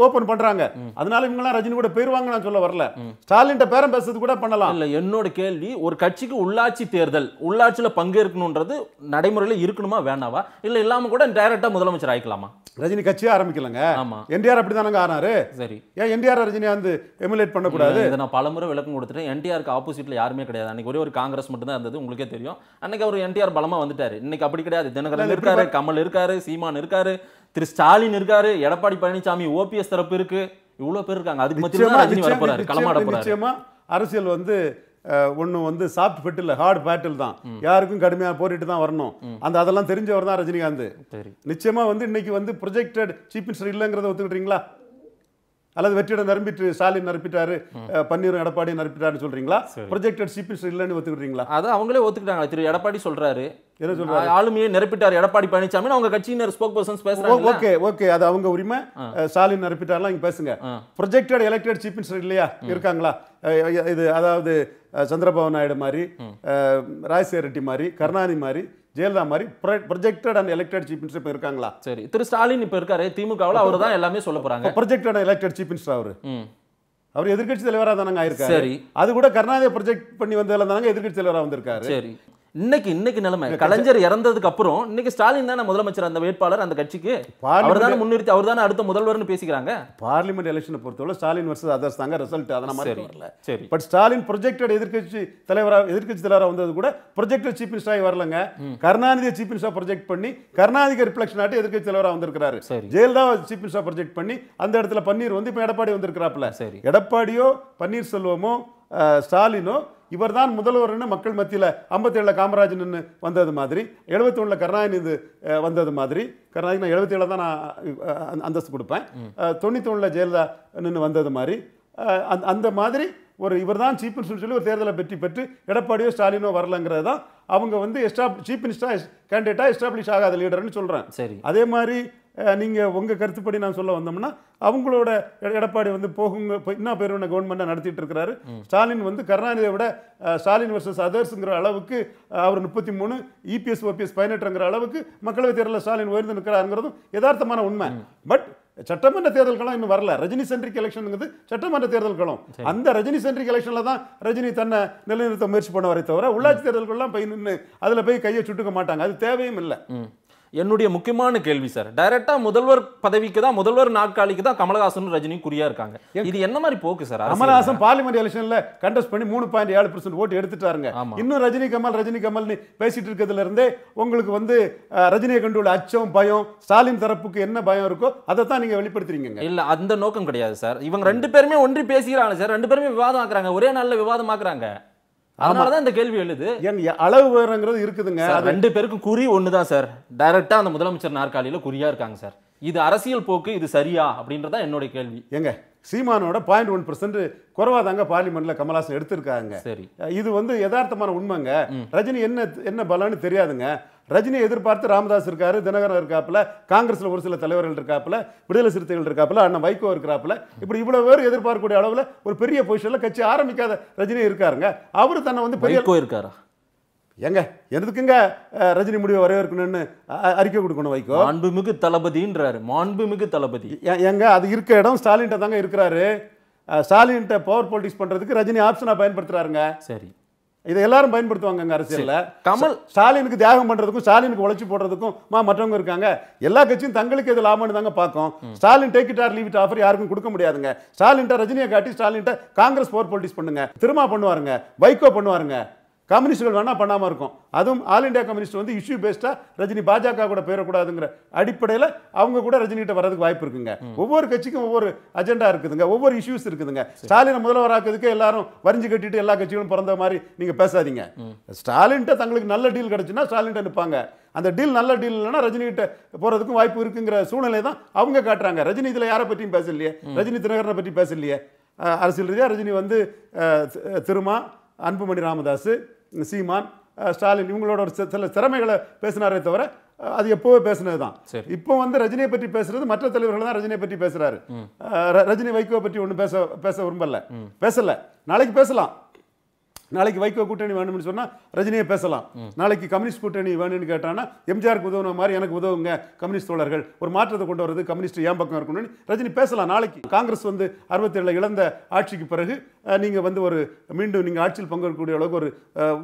ஓபன் பண்றாங்க. அதனால இவங்கலாம் ரஜினி கூட போயிருவாங்க நான் சொல்ல வரல. ஸ்டாலின் பேரம் பேசுறது கூட பண்ணலாம். இல்ல என்னோட கேள்வி ஒரு கட்சிக்கு உள்ளாட்சி தேர்தல் உள்ளாட்சியில பங்கேற்கணுன்றது நடைமுறையில இருக்கணுமா வேணாவா? இல்ல இல்லாம கூட டைரக்டா முதலமைச்சர் ஆயிக்கலாமா? ரஜினி கட்சியே ஆரம்பிக்கலங்க. ஆமா. என்டிஆர் அப்படிதானங்க ஆனாரு? சரி. ஏன் என்டிஆர் ரஜினி வந்து எமுலேட் பண்ணக்கூடாது? நான் பலமுறை விளக்கம் கொடுத்துட்டேன். என்டிஆருக்கு ஆப்போசிட்ல யாருமே கிடையாது. அன்னைக்கு ஒரே ஒரு காங்கிரஸ் மட்டும் தான் இருந்தது உங்களுக்கே தெரியும். அன்னைக்கு அவர் என்டிஆர் பலமா வந்துட்டாரு. இன்னைக்கு அப்படி கிடையாது. தினகரன் இருக்காரு கமல் இருக்காரு சீமான் இருக்காரு திரு ஸ்டாலின் இருக்காரு எடப்பாடி பழனிசாமி ஓபிஎஸ் தரப்பு இருக்கு. இவ்வளவு பேர் இருக்காங்க. அதுக்கு தான் ரஜினி வர போறாரு களமாட நிச்சயமா, போறாரு அரசியல் வந்து ஒன்று வந்து சாஃப்ட் பெட் இல்லை ஹார்ட் பேட்டில் தான். யாருக்கும் கடுமையாக போரிட்டு தான் வரணும். அந்த அதெல்லாம் தெரிஞ்சவர் தான் ரஜினிகாந்த். சரி. நிச்சயமா வந்து இன்னைக்கு வந்து ப்ரொஜெக்டட் சீஃப் மினிஸ்டர் இல்லைங்கிறத ஒத்துக்கிட்டீங்களா? அல்லது வெற்றிடம் நிரம்பிட்டு ஸ்டாலின் நிரப்பிட்டாரு பன்னீரும் எடப்பாடி நிரப்பிட்டாருன்னு சொல்றீங்களா? ப்ரொஜெக்டட் மினிஸ்டர் இல்லைன்னு ஒத்துக்கிட்டீங்களா அதை அவங்களே ஒத்துக்கிட்டாங்க. திரு எடப்பாடி சொல்றாரு. என்ன சொல்றாரு? ஆளுமையை நிரப்பிட்டார் எடப்பாடி பழனிசாமி அவங்க கட்சியினர் ஸ்போக் பர்சன்ஸ் பேசுறாங்க ஓகே ஓகே. அது அவங்க உரிமை. ஸ்டாலின் நிரப்பிட்டாரெல்லாம் இங்க பேசுங்க. ப்ரொஜெக்டட் எலெக்டட் சீஃப் மினிஸ்டர் இல்லையா? இருக்காங்களா? இது அதாவது சந்திரபாபு நாயுடு மாதிரி ராஜசேகர ரெட்டி மாதிரி கருணாநிதி மாதிரி ஜெயலலிதா மாதிரி projected and elected chief minister இப்போ இருக்காங்களா? சரி திரு ஸ்டாலின் இப்ப இருக்காரு திமுகவுல அவர் தான் எல்லாமே சொல்ல போறாங்க. ப்ரொஜெக்டட் எலெக்டட் சீஃப் மினிஸ்டர் அவரு. அவர் எதிர்க்கட்சி தலைவராக தானங்க ஆயிருக்காரு. சரி. அது கூட கருணாநிதி ப்ரொஜெக்ட் பண்ணி வந்ததுல தானங்க எதிர்க்கட்சி தலைவராக வந்திருக்காரு. சரி. இன்னைக்கு இன்னைக்கு நிலைமை. கலைஞர் இறந்ததுக்கு அப்புறம் இன்னைக்கு ஸ்டாலின் தானே முதலமைச்சர் அந்த வேட்பாளர் அந்த கட்சிக்கு? அவர் தானே முன்னிறுத்தி அவர் தானே அடுத்த முதல்வர்னு பேசிக்கிறாங்க? பார்லிமெண்ட் எலெக்ஷனை பொறுத்தவரை ஸ்டாலின் வர்சஸ் அதர்ஸ் தாங்க ரிசல்ட் அதை நம்ம சரி வரல. சரி. பட் ஸ்டாலின் ப்ரொஜெக்டட் எதிர்க்கட்சி தலைவராக எதிர்க்கட்சி தலைவராக வந்தது கூட ப்ரொஜெக்டட் சீஃப் மினிஸ்டராக வரலங்க. கருணாநிதியை சீஃப் மினிஸ்டர் ப்ரொஜெக்ட் பண்ணி கருணாநிதி ரிஃப்ளெக்ஷன் ஆட்டி எதிர்க்கட்சி தலைவராக வந்திருக்காரு சரி. ஜெயலலிதா சீஃப் மினிஸ்டர் ப்ரொஜெக்ட் பண்ணி அந்த இடத்துல பன்னீர் வந்து இப்போ எடப்பாடி வந்திருக்கிறாப்ல சரி. எடப்பாடியோ பன்னீர்செல்வமோ அஹ், ஸ்டாலினோ இவர்தான் முதல்வர்னு மக்கள் மத்தியில் ஐம்பத்தேழுல காமராஜ் நின்று வந்தது மாதிரி எழுபத்தொன்னில் கருணாநிதி அஹ், வந்தது மாதிரி. கருணாநிதி நான் எழுபத்தேழில் தான் நான் அந்தஸ்து கொடுப்பேன். தொண்ணூத்தொன்னில் ஜெயலலிதா நின்று வந்தது மாதிரி. அஹ், அந்த- மாதிரி ஒரு இவர்தான் சீஃப் மினிஸ்டர் சொல்லி ஒரு தேர்தலை வெற்றி பெற்று எடப்பாடியோ ஸ்டாலினோ வரலங்கிறது தான் அவங்க வந்து எஸ்டாப் சீஃப் மினிஸ்டராக கேண்டிடேட்டாக எஸ்டாப்ளிஷ் ஆகாத லீடர்னு சொல்கிறேன் சரி. அதே மாதிரி அஹ், நீங்க உங்க கருத்துப்படி நான் சொல்ல வந்தோம்னா அவங்களோட எடப்பாடி வந்து போகுங்க இப்போ என்ன பேர் கவர்மெண்ட்டை நடத்திட்டு இருக்கிறாரு. ஸ்டாலின் வந்து கருணாநிதியை விட ஸ்டாலின் வர்சஸ் அதர்ஸ்ங்கிற அளவுக்கு அவர் முப்பத்தி மூணு இபிஎஸ் ஓபிஎஸ் பதினெட்டுங்கிற அளவுக்கு மக்களவைத் தேர்தலில் ஸ்டாலின் உயர்ந்து நிற்கிறாருங்கிறதும் யதார்த்தமான உண்மை. பட் சட்டமன்ற தேர்தல்களும் இன்னும் வரல. ரஜினி சென்ட்ரிக் எலெக்ஷனுங்கிறது சட்டமன்ற தேர்தல்களும். அந்த ரஜினி சென்ட்ரிக் எலெக்ஷன்ல தான் ரஜினி தன்னை நிலைநிறுத்த முயற்சி பண்ணுவாரே தவிர உள்ளாட்சி தேர்தல்கள்லாம் போய் நின்று அதுல போய் கையை சுட்டுக்க மாட்டாங்க. அது தேவையும் இல்லை. என்னுடைய முக்கியமான கேள்வி சார் டைரக்டா முதல்வர் பதவிக்கு தான் முதல்வர் நாற்காலிக்கு தான் கமலஹாசனும் ரஜினியும் குறியா இருக்காங்க. இது என்ன மாதிரி போக்கு சார்? கமலஹாசன் பார்லிமெண்ட் எலெக்ஷன்ல கண்டெஸ்ட் பண்ணி மூணு பாயிண்ட் ஏழு பர்சன்ட் ஓட்டு எடுத்துட்டாருங்க. இன்னும் ரஜினி கமல் ரஜினி கமல்னு பேசிட்டு இருக்கிறதுல இருந்தே உங்களுக்கு வந்து ரஜினியை கண்டு உள்ள அச்சம் பயம் ஸ்டாலின் தரப்புக்கு என்ன பயம் இருக்கோ அதை தான் நீங்க வெளிப்படுத்துறீங்க இல்ல அந்த நோக்கம் கிடையாது சார் இவங்க ரெண்டு பேருமே ஒன்றி பேசிக்கிறாங்க சார் ரெண்டு பேருமே விவாதம் ஆக்குறாங்க. ஒரே நாள்ல விவாதம் ஆக்குறாங்க. அதனாலதான் இந்த கேள்வி எழுது. ஏங்க அளவு வேறுங்கிறது இருக்குதுங்க. ரெண்டு பேருக்கும் குறி ஒண்ணுதான் சார். டைரக்டா அந்த முதலமைச்சர் நாற்காலியில குறியா இருக்காங்க சார். இது அரசியல் போக்கு இது சரியா அப்படின்றதா என்னோட கேள்வி. ஏங்க சீமானோட பாயிண்ட் ஒன் பர்சன்ட் குறைவா தாங்க பார்லிமெண்ட்ல கமலஹாசன் எடுத்திருக்காங்க. சரி. இது வந்து யதார்த்தமான உண்மைங்க. ரஜினி என்ன என்ன பலன்னு தெரியாதுங்க. ரஜினி எதிர்பார்த்து ராமதாஸ் இருக்காரு தினகரன் இருக்காப்புல காங்கிரஸ்ல ஒரு சில தலைவர்கள் இருக்காப்புல விடுதலை சிறுத்தைகள் இருக்காப்புல அண்ணன் வைகோ இருக்கிறாப்புல இப்படி இவ்வளவு பேர் எதிர்பார்க்கக்கூடிய அளவுல ஒரு பெரிய பொசிஷன்ல கட்சி ஆரம்பிக்காத ரஜினி இருக்காருங்க. அவரு தன்னை வந்து பெரிய இருக்காரா? ஏங்க எதுக்குங்க ரஜினி முடிவை வரவேற்கணும்னு அறிக்கை கொடுக்கணும் வைகோ? மாண்புமிகு தளபதின்றாரு. மாண்புமிகு தளபதி. ஏங்க அது இருக்க இடம் ஸ்டாலின்ட்ட தாங்க இருக்கிறாரு. அஹ், ஸ்டாலின்ட்ட பவர் பொலிட்டிக்ஸ் பண்றதுக்கு ரஜினி ஆப்ஷனா பயன்படுத்துறாருங்க. சரி. இதை எல்லாரும் பயன்படுத்துவாங்க அரசியல்ல. கமல் ஸ்டாலினுக்கு தியாகம் பண்றதுக்கும் ஸ்டாலினுக்கு உழைச்சி போடுறதுக்கும் மா மற்றவங்க இருக்காங்க. எல்லா கட்சியும் தங்களுக்கு இது லாபம்னு தாங்க பார்க்கும். Stalin take it or leave it offer யாருக்கும் கொடுக்க முடியாதுங்க. ஸ்டாலின்ட்ட ரஜினியை காட்டி ஸ்டாலின்ட்ட காங்கிரஸ் போர் பொலிட்டிக்ஸ் பண்ணுங்க. திருமா பண்ணுவாருங்க. வைகோ பண்ணுவாருங்க. கம்யூனிஸ்டுகள் வேணா பண்ணாம இருக்கும். அதுவும் ஆல் இந்தியா கம்யூனிஸ்ட் வந்து இஷ்யூ பேஸ்டா ரஜினி பாஜக கூட பேரக்கூடாதுங்கிற அடிப்படையில் அவங்க கூட ரஜினி கிட்ட வரதுக்கு வாய்ப்பு இருக்குங்க. ஒவ்வொரு கட்சிக்கும் ஒவ்வொரு அஜெண்டா இருக்குதுங்க. ஒவ்வொரு இஷ்யூஸ் இருக்குதுங்க. ஸ்டாலினை முதல்வராக்கிறதுக்கு எல்லாரும் வரிஞ்சு கட்டிட்டு எல்லா கட்சிகளும் பிறந்த மாதிரி நீங்க பேசாதீங்க. ஸ்டாலின்ட்ட தங்களுக்கு நல்ல டீல் கிடைச்சுன்னா ஸ்டாலின்ட்ட நிற்பாங்க அந்த டீல் நல்ல டீல் இல்லைன்னா ரஜினி கிட்ட போறதுக்கும் வாய்ப்பு இருக்குங்கிற சூழ்நிலை தான் அவங்க காட்டுறாங்க. ரஜினி இதுல யாரை பற்றியும் பேசலையே? ரஜினி தினகரனை பற்றி பேசலையே? அரசியல் ரீதியா ரஜினி வந்து திருமா அன்புமணி ராமதாஸ் சீமான் ஸ்டாலின் இவங்களோட ஒரு சில- திறமைகளை பேசினாரே தவிர அது எப்போவே பேசினது தான். சரி. இப்போ வந்து ரஜினியை பற்றி பேசுறது மற்ற தலைவர்கள் தான் ரஜினியை பற்றி பேசுறாரு. ரஜினி வைகோ பற்றி ஒன்றும் பேச பேச விரும்பல. பேசல. நாளைக்கு பேசலாம். நாளைக்கு வைகோ கூட்டணி வேணும்னு சொன்னா ரஜினியை பேசலாம். நாளைக்கு கம்யூனிஸ்ட் கூட்டணி வேணும்னு கேட்டானா எம்ஜிஆருக்கு உதவுன மாதிரி எனக்கு உதவுங்க கம்யூனிஸ்ட் தோழர்கள். ஒரு மாற்றத்தை கொண்டு வரது கம்யூனிஸ்ட் ஏன் பக்கம் இருக்கணும்னு ரஜினி பேசலாம். நாளைக்கு காங்கிரஸ் வந்து அறுபத்தேழுல இழந்த ஆட்சிக்கு பிறகு அஹ், நீங்க வந்து ஒரு மீண்டும் நீங்க ஆட்சியில் பங்கேற்கக்கூடிய அளவுக்கு ஒரு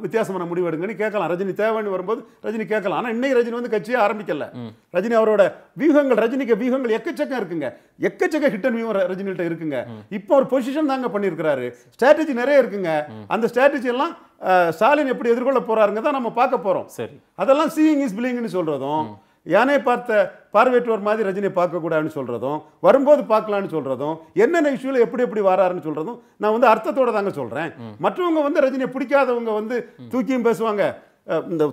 வித்தியாசமான முடிவு எடுங்கன்னு கேட்கலாம். ரஜினி தேவைன்னு வரும்போது ரஜினி கேட்கலாம். ஆனா இன்னைக்கு ரஜினி வந்து கட்சியே ஆரம்பிக்கல. ரஜினி அவரோட வியூகங்கள் ரஜினிக்கு வியூகங்கள் எக்கச்சக்கம் இருக்குங்க. எக்கச்சக்க ஹிட் அண்ட் வியூ ரஜினிகிட்ட இருக்குங்க. இப்போ ஒரு பொசிஷன் தாங்க பண்ணியிருக்கிறாரு. ஸ்ட்ராட்டஜி நிறைய இருக்குங்க. அந்த ஸ்ட்ராட்டஜி அஹ், ஸ்டாலின் எப்படி எதிர்கொள்ள போறாருங்க தான் நம்ம பார்க்க போறோம். சரி. அதெல்லாம் சீயிங் இஸ் பிலிங்னு சொல்றதும் யானை பார்த்த பார்வையற்றவர் மாதிரி ரஜினியை பார்க்கக்கூடாதுன்னு சொல்றதும் வரும்போது பார்க்கலான்னு சொல்றதும் என்னென்ன இஷ்யூல எப்படி எப்படி வராருன்னு சொல்றதும் நான் வந்து அர்த்தத்தோட தாங்க சொல்றேன். மற்றவங்க வந்து ரஜினியை பிடிக்காதவங்க வந்து தூக்கியும் பேசுவாங்க. இந்த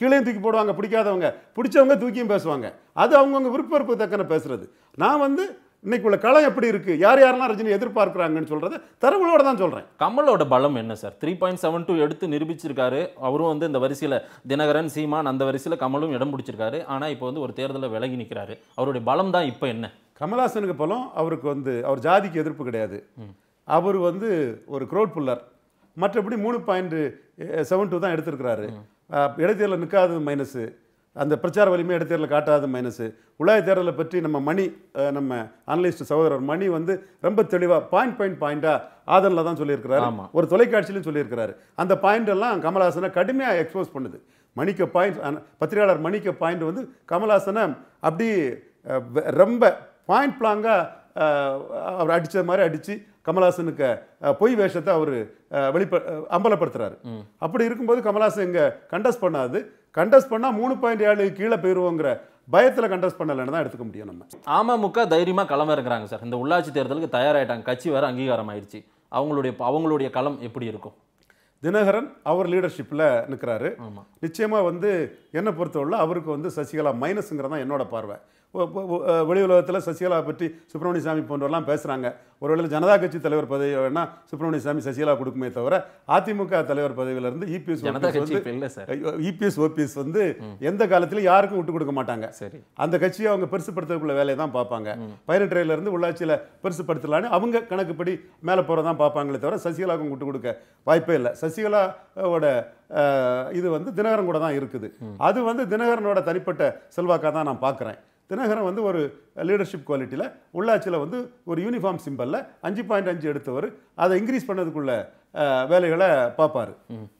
கீழேயும் தூக்கி போடுவாங்க பிடிக்காதவங்க. பிடிச்சவங்க தூக்கியும் பேசுவாங்க. அது அவங்கவுங்க விருப்ப தக்கன பேசுறது. நான் வந்து இன்னைக்கு உள்ள களம் எப்படி இருக்கு? யார் யாரெல்லாம் ரஜினி எதிர்பார்க்குறாங்கன்னு சொல்றதை தரவுகளோட தான் சொல்றேன். கமலோட பலம் என்ன sir? Three point seven two எடுத்து நிரூபிச்சிருக்காரு. அவரும் வந்து இந்த வரிசையில தினகரன் சீமான் அந்த வரிசையில கமலும் இடம் பிடிச்சிருக்காரு. ஆனா இப்போ வந்து ஒரு தேர்தலில் விலகி நிற்கிறாரு அவருடைய பலம் தான் இப்போ என்ன? கமல்ஹாசனுக்கு பலம் அவருக்கு வந்து அவர் ஜாதிக்கு எதிர்ப்பு கிடையாது. அவர் வந்து ஒரு க்ரௌட் புல்லர் மற்றபடி மூணு பாயிண்ட் செவன் டூ தான் எடுத்திருக்கிறாரு. இடைத்தேர்தலில் நிற்காதது மைனஸு அந்த பிரச்சார வலிமை இடைத்தேர்தலில் காட்டாத மைனஸு உலக தேர்தலை பற்றி நம்ம மணி நம்ம அனலிஸ்ட் சகோதரர் மணி வந்து ரொம்ப தெளிவாக பாயிண்ட் பாயிண்ட் பாயிண்டாக ஆதரில் தான் சொல்லியிருக்கிறாரு. ஒரு தொலைக்காட்சியிலும் சொல்லியிருக்கிறாரு. அந்த பாயிண்ட் எல்லாம் கமல்ஹாசனை கடுமையாக எக்ஸ்போஸ் பண்ணுது. மணிக்க பாயிண்ட் பத்திரிகையாளர் மணிக்க பாயிண்ட் வந்து கமல்ஹாசனை அப்படி ரொம்ப பாயிண்ட் பிளாங்காக அவர் அடிச்ச மாதிரி அடித்து கமல்ஹாசனுக்கு பொய் வேஷத்தை அவர் வெளிப்ப அஹ், அம்பலப்படுத்துறாரு. அப்படி இருக்கும்போது கமல்ஹாசன் இங்கே கண்டஸ்ட் பண்ணாது. கண்டஸ்ட் பண்ணால் மூணு பாயிண்ட் ஏழு கீழே போயிருவோங்கிற பயத்தில் கண்டஸ்ட் பண்ணலைன்னு தான் எடுத்துக்க முடியும் நம்ம. அமமுக தைரியமா களம் இறங்குறாங்க சார். இந்த உள்ளாட்சி தேர்தலுக்கு தயாராயிட்டாங்க. கட்சி வேற அங்கீகாரம் ஆயிடுச்சு அவங்களுடைய அவங்களுடைய களம் எப்படி இருக்கும்? தினகரன் அவர் லீடர்ஷிப்பில் நிற்கிறாரு நிச்சயமாக வந்து என்னை பொறுத்தவரை அவருக்கு வந்து சசிகலா மைனஸுங்கிறது தான் என்னோட பார்வை. வெளி உலகத்தில் சசிகலா பற்றி சுப்பிரமணிய சாமி போன்றவரெல்லாம் பேசுகிறாங்க ஒருவேளை ஜனதா கட்சி தலைவர் பதவி வேணா சுப்பிரமணிய சாமி சசிகலா கொடுக்குமே தவிர அதிமுக தலைவர் பதவியிலிருந்து இபிஎஸ் இபிஎஸ் ஓபிஎஸ் வந்து எந்த காலத்திலும் யாருக்கும் விட்டு கொடுக்க மாட்டாங்க. சரி. அந்த கட்சியை அவங்க பெருசுப்படுத்தக்குள்ள வேலையை தான் பார்ப்பாங்க. பதினெட்டுல இருந்து உள்ளாட்சியில் பெருசுப்படுத்தலான்னு அவங்க கணக்குப்படி மேலே போகிறதான் பார்ப்பாங்களே தவிர சசிகலாவுக்கும் விட்டு கொடுக்க வாய்ப்பே இல்லை. சசிகலாவோட இது வந்து தினகரன் கூட தான் இருக்குது. அது வந்து தினகரனோட தனிப்பட்ட செல்வாக்காக தான் நான் பார்க்குறேன். தினகரன் வந்து ஒரு லீடர்ஷிப் குவாலிட்டியில் உள்ளாட்சியில் வந்து ஒரு யூனிஃபார்ம் சிம்பலில் அஞ்சு பாயிண்ட் அஞ்சு எடுத்தவர். அதை இன்க்ரீஸ் பண்ணதுக்குள்ள வேலைகளை பார்ப்பாரு.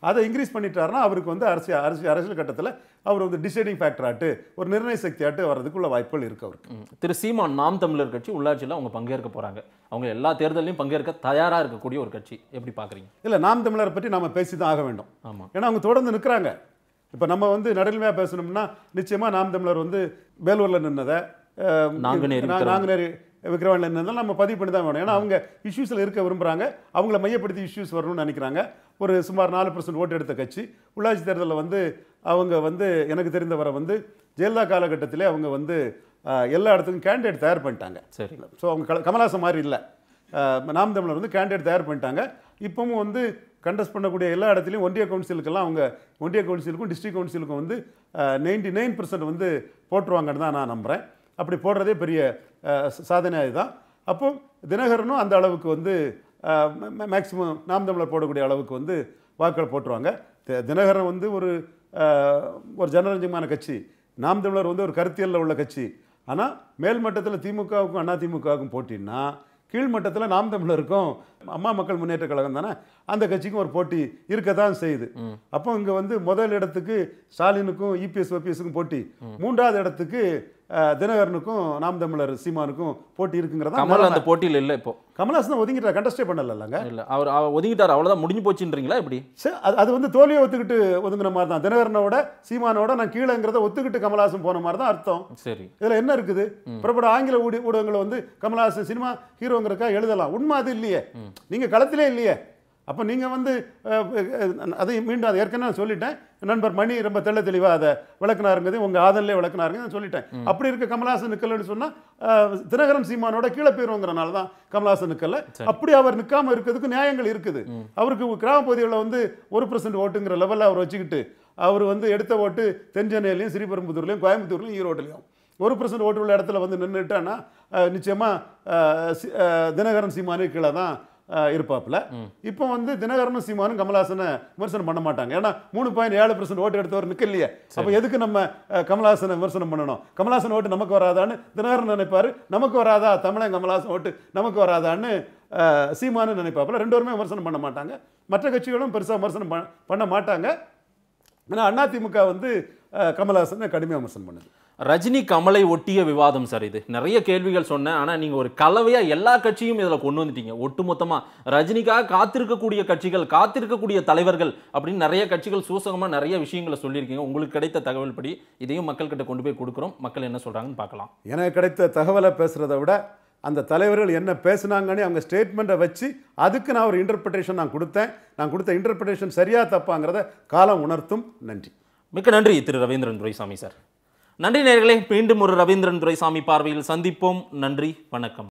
அதை இன்க்ரீஸ் பண்ணிட்டாருன்னா அவருக்கு வந்து அரசியல் அரசியல் அரசியல் கட்டத்தில் அவர் வந்து டிசைடிங் ஃபேக்டர் ஆட்டு ஒரு நிர்ணய சக்தி ஆட்டு வர்றதுக்குள்ள வாய்ப்புகள் இருக்கு அவருக்கு. திரு சீமான் நாம் தமிழர் கட்சி உள்ளாட்சியில் அவங்க பங்கேற்க போறாங்க. அவங்க எல்லா தேர்தலையும் பங்கேற்க தயாரா இருக்கக்கூடிய ஒரு கட்சி. எப்படி பாக்குறீங்க? இல்லை நாம் தமிழரை பற்றி நம்ம பேசி தான் ஆக வேண்டும். ஆமா. ஏன்னா அவங்க தொடர்ந்து நிற்கிறாங்க இப்போ நம்ம வந்து நடுநிலையாக பேசணும்னா நிச்சயமாக நாம் தமிழர் வந்து வேலூரில் நின்னதை நாங்குநேரி. நாங்குநேரி விக்கிரவாண்டில் நின்றதால் நம்ம பதிவு பண்ணி தான் வேணும். ஏன்னா அவங்க இஷ்யூஸில் இருக்க விரும்புகிறாங்க அவங்கள மையப்படுத்தி இஷ்யூஸ் வரணும்னு நினைக்கிறாங்க. ஒரு சுமார் நாலு பர்சன்ட் ஓட்டு எடுத்த கட்சி. உள்ளாட்சி தேர்தலில் வந்து அவங்க வந்து எனக்கு தெரிந்தவரை வந்து ஜெயலலிதா காலகட்டத்திலே அவங்க வந்து எல்லா இடத்துக்கும் கேண்டிடேட் தயார் பண்ணிட்டாங்க. சரி. ஸோ அவங்க கமலஹாசன் மாதிரி இல்லை. நாம் தமிழர் வந்து கேண்டிடேட் தயார் பண்ணிட்டாங்க. இப்பவும் வந்து கண்டஸ்ட் பண்ணக்கூடிய எல்லா இடத்துலையும் ஒன்றிய கவுன்சிலுக்கெல்லாம் அவங்க ஒன்றிய கவுன்சிலுக்கும் டிஸ்ட்ரிக்ட் கவுன்சிலுக்கும் வந்து நைன்டி நைன் வந்து போட்டுருவாங்கன்னு தான் நான் நம்புகிறேன் அப்படி போடுறதே பெரிய சாதனையாக இதுதான் அப்போ தினகரனும் அந்த அளவுக்கு வந்து மேக்சிமம் நாம் தமிழர் போடக்கூடிய அளவுக்கு வந்து வாக்கள் போட்டுருவாங்க. தினகரன் வந்து ஒரு ஒரு ஜனரஞ்சகமான கட்சி. நாம் தமிழர் வந்து ஒரு கருத்தியலில் உள்ள கட்சி. ஆனால் மேல் மட்டத்தில் திமுகவுக்கும் அண்ணா திமுகவுக்கும் போட்டின்னா கீழ்மட்டத்தில் நாம் தமிழருக்கும் அம்மா மக்கள் முன்னேற்ற கழகம் தானே? அந்த கட்சிக்கும் ஒரு போட்டி இருக்க தான் செய்யுது அப்போ இங்கே வந்து முதல் இடத்துக்கு ஸ்டாலினுக்கும் இபிஎஸ் ஓபிஎஸ்க்கும் போட்டி. மூன்றாவது இடத்துக்கு தினகரனுக்கும் நாம் தமிழர் சீமானுக்கும் போட்டி இருக்குங்கிறதா கமல் அந்த. போட்டியில் இல்லை இப்போ. கமல்ஹாசன் ஒதுங்கிட்டார்? கண்டஸ்டே பண்ணலங்க இல்ல அவர் அவர் ஒதுங்கிட்டார் அவ்வளவுதான் முடிஞ்சு போச்சுன்றீங்களா எப்படி? சரி அது அது வந்து தோல்வியை ஒத்துக்கிட்டு ஒதுங்கின மாதிரி தான். தினகரனோட சீமானோட நான் கீழேங்கிறத ஒத்துக்கிட்டு கமல்ஹாசன் போன மாதிரி தான் அர்த்தம். சரி. இதுல என்ன இருக்குது? புறப்பட ஆங்கில ஊடி ஊடகங்களை வந்து கமல்ஹாசன் சினிமா ஹீரோங்கிறக்கா எழுதலாம். உண்மை அது இல்லையே. நீங்க களத்திலே இல்லையே. அப்போ நீங்க வந்து அதை மீண்டும் அதை ஏற்கனவே நான் சொல்லிட்டேன். நண்பர் மணி ரொம்ப தெள்ள தெளிவா அதை விளக்குனாருங்கிறது உங்க ஆதல்லே விளக்குனாருங்க நான் சொல்லிட்டேன். அப்படி இருக்க கமல்ஹாசன் நிக்கலன்னு சொன்னா அஹ், தினகரன் சீமானோட கீழே போயிருவோங்கிறனால தான் கமல்ஹாசன் நிக்கல அப்படி அவர் நிக்காம இருக்கிறதுக்கு நியாயங்கள் இருக்குது. அவருக்கு கிராம பகுதிகளில் வந்து ஒரு பர்சன்ட் ஓட்டுங்கிற லெவலில் அவர் வச்சுக்கிட்டு அவர் வந்து எடுத்த ஓட்டு தென் சென்னையிலையும் ஸ்ரீபெரும்புதூர்லையும் கோயம்புத்தூர்லையும் ஈரோட்லையும் ஒரு பர்சன்ட் ஓட்டு உள்ள இடத்துல வந்து நின்றுட்டான்னா நிச்சயமாக தினகரன் சீமானு கீழே தான் இருப்பாப்புல. இப்போ வந்து தினகரனும் சீமானும் கமல்ஹாசனை விமர்சனம் பண்ண மாட்டாங்க. ஏன்னா மூணு பாயிண்ட் ஏழு பர்சன்ட் ஓட்டு எடுத்தவர் நிற்கலையே அப்போ எதுக்கு நம்ம கமல்ஹாசனை விமர்சனம் பண்ணணும்? கமல்ஹாசன் ஓட்டு நமக்கு வராதான்னு தினகரன் நினைப்பாரு. நமக்கு வராதா? தமிழன் கமல்ஹாசன் ஓட்டு நமக்கு வராதான்னு சீமானு நினைப்பாப்புல. ரெண்டு பேருமே விமர்சனம் பண்ண மாட்டாங்க. மற்ற கட்சிகளும் பெருசாக விமர்சனம் பண்ண- பண்ண மாட்டாங்க. ஆனால் அதிமுக வந்து கமல்ஹாசனை கடுமையாக விமர்சனம் பண்ணுது. ரஜினி கமலை ஒட்டிய விவாதம் சார் இது. நிறைய கேள்விகள் சொன்னேன் ஆனா நீங்க ஒரு கலவையா எல்லா கட்சியும் இதுல கொண்டு வந்துட்டீங்க. ஒட்டுமொத்தமா ரஜினிக்காக காத்திருக்கக்கூடிய கட்சிகள் காத்திருக்கக்கூடிய தலைவர்கள் அப்படின்னு நிறைய கட்சிகள் சூசகமா நிறைய விஷயங்களை சொல்லியிருக்கீங்க. உங்களுக்கு கிடைத்த தகவல் படி இதையும் மக்கள் கிட்ட கொண்டு போய் கொடுக்குறோம். மக்கள் என்ன சொல்றாங்கன்னு பார்க்கலாம். எனக்கு கிடைத்த தகவலை பேசுகிறத விட அந்த தலைவர்கள் என்ன பேசுனாங்கன்னு அவங்க ஸ்டேட்மெண்ட்டை வச்சு அதுக்கு நான் ஒரு இன்டர்பிரிட்டேஷன் நான் கொடுத்தேன். நான் கொடுத்த இன்டர்பிரிட்டேஷன் சரியா தப்பாங்கிறத காலம் உணர்த்தும். நன்றி. மிக்க நன்றி திரு ரவீந்திரன் துரைசாமி சார். நன்றி நேர்களே மீண்டும் ஒரு ரவீந்திரன் துரைசாமி பார்வையில் சந்திப்போம். நன்றி வணக்கம்.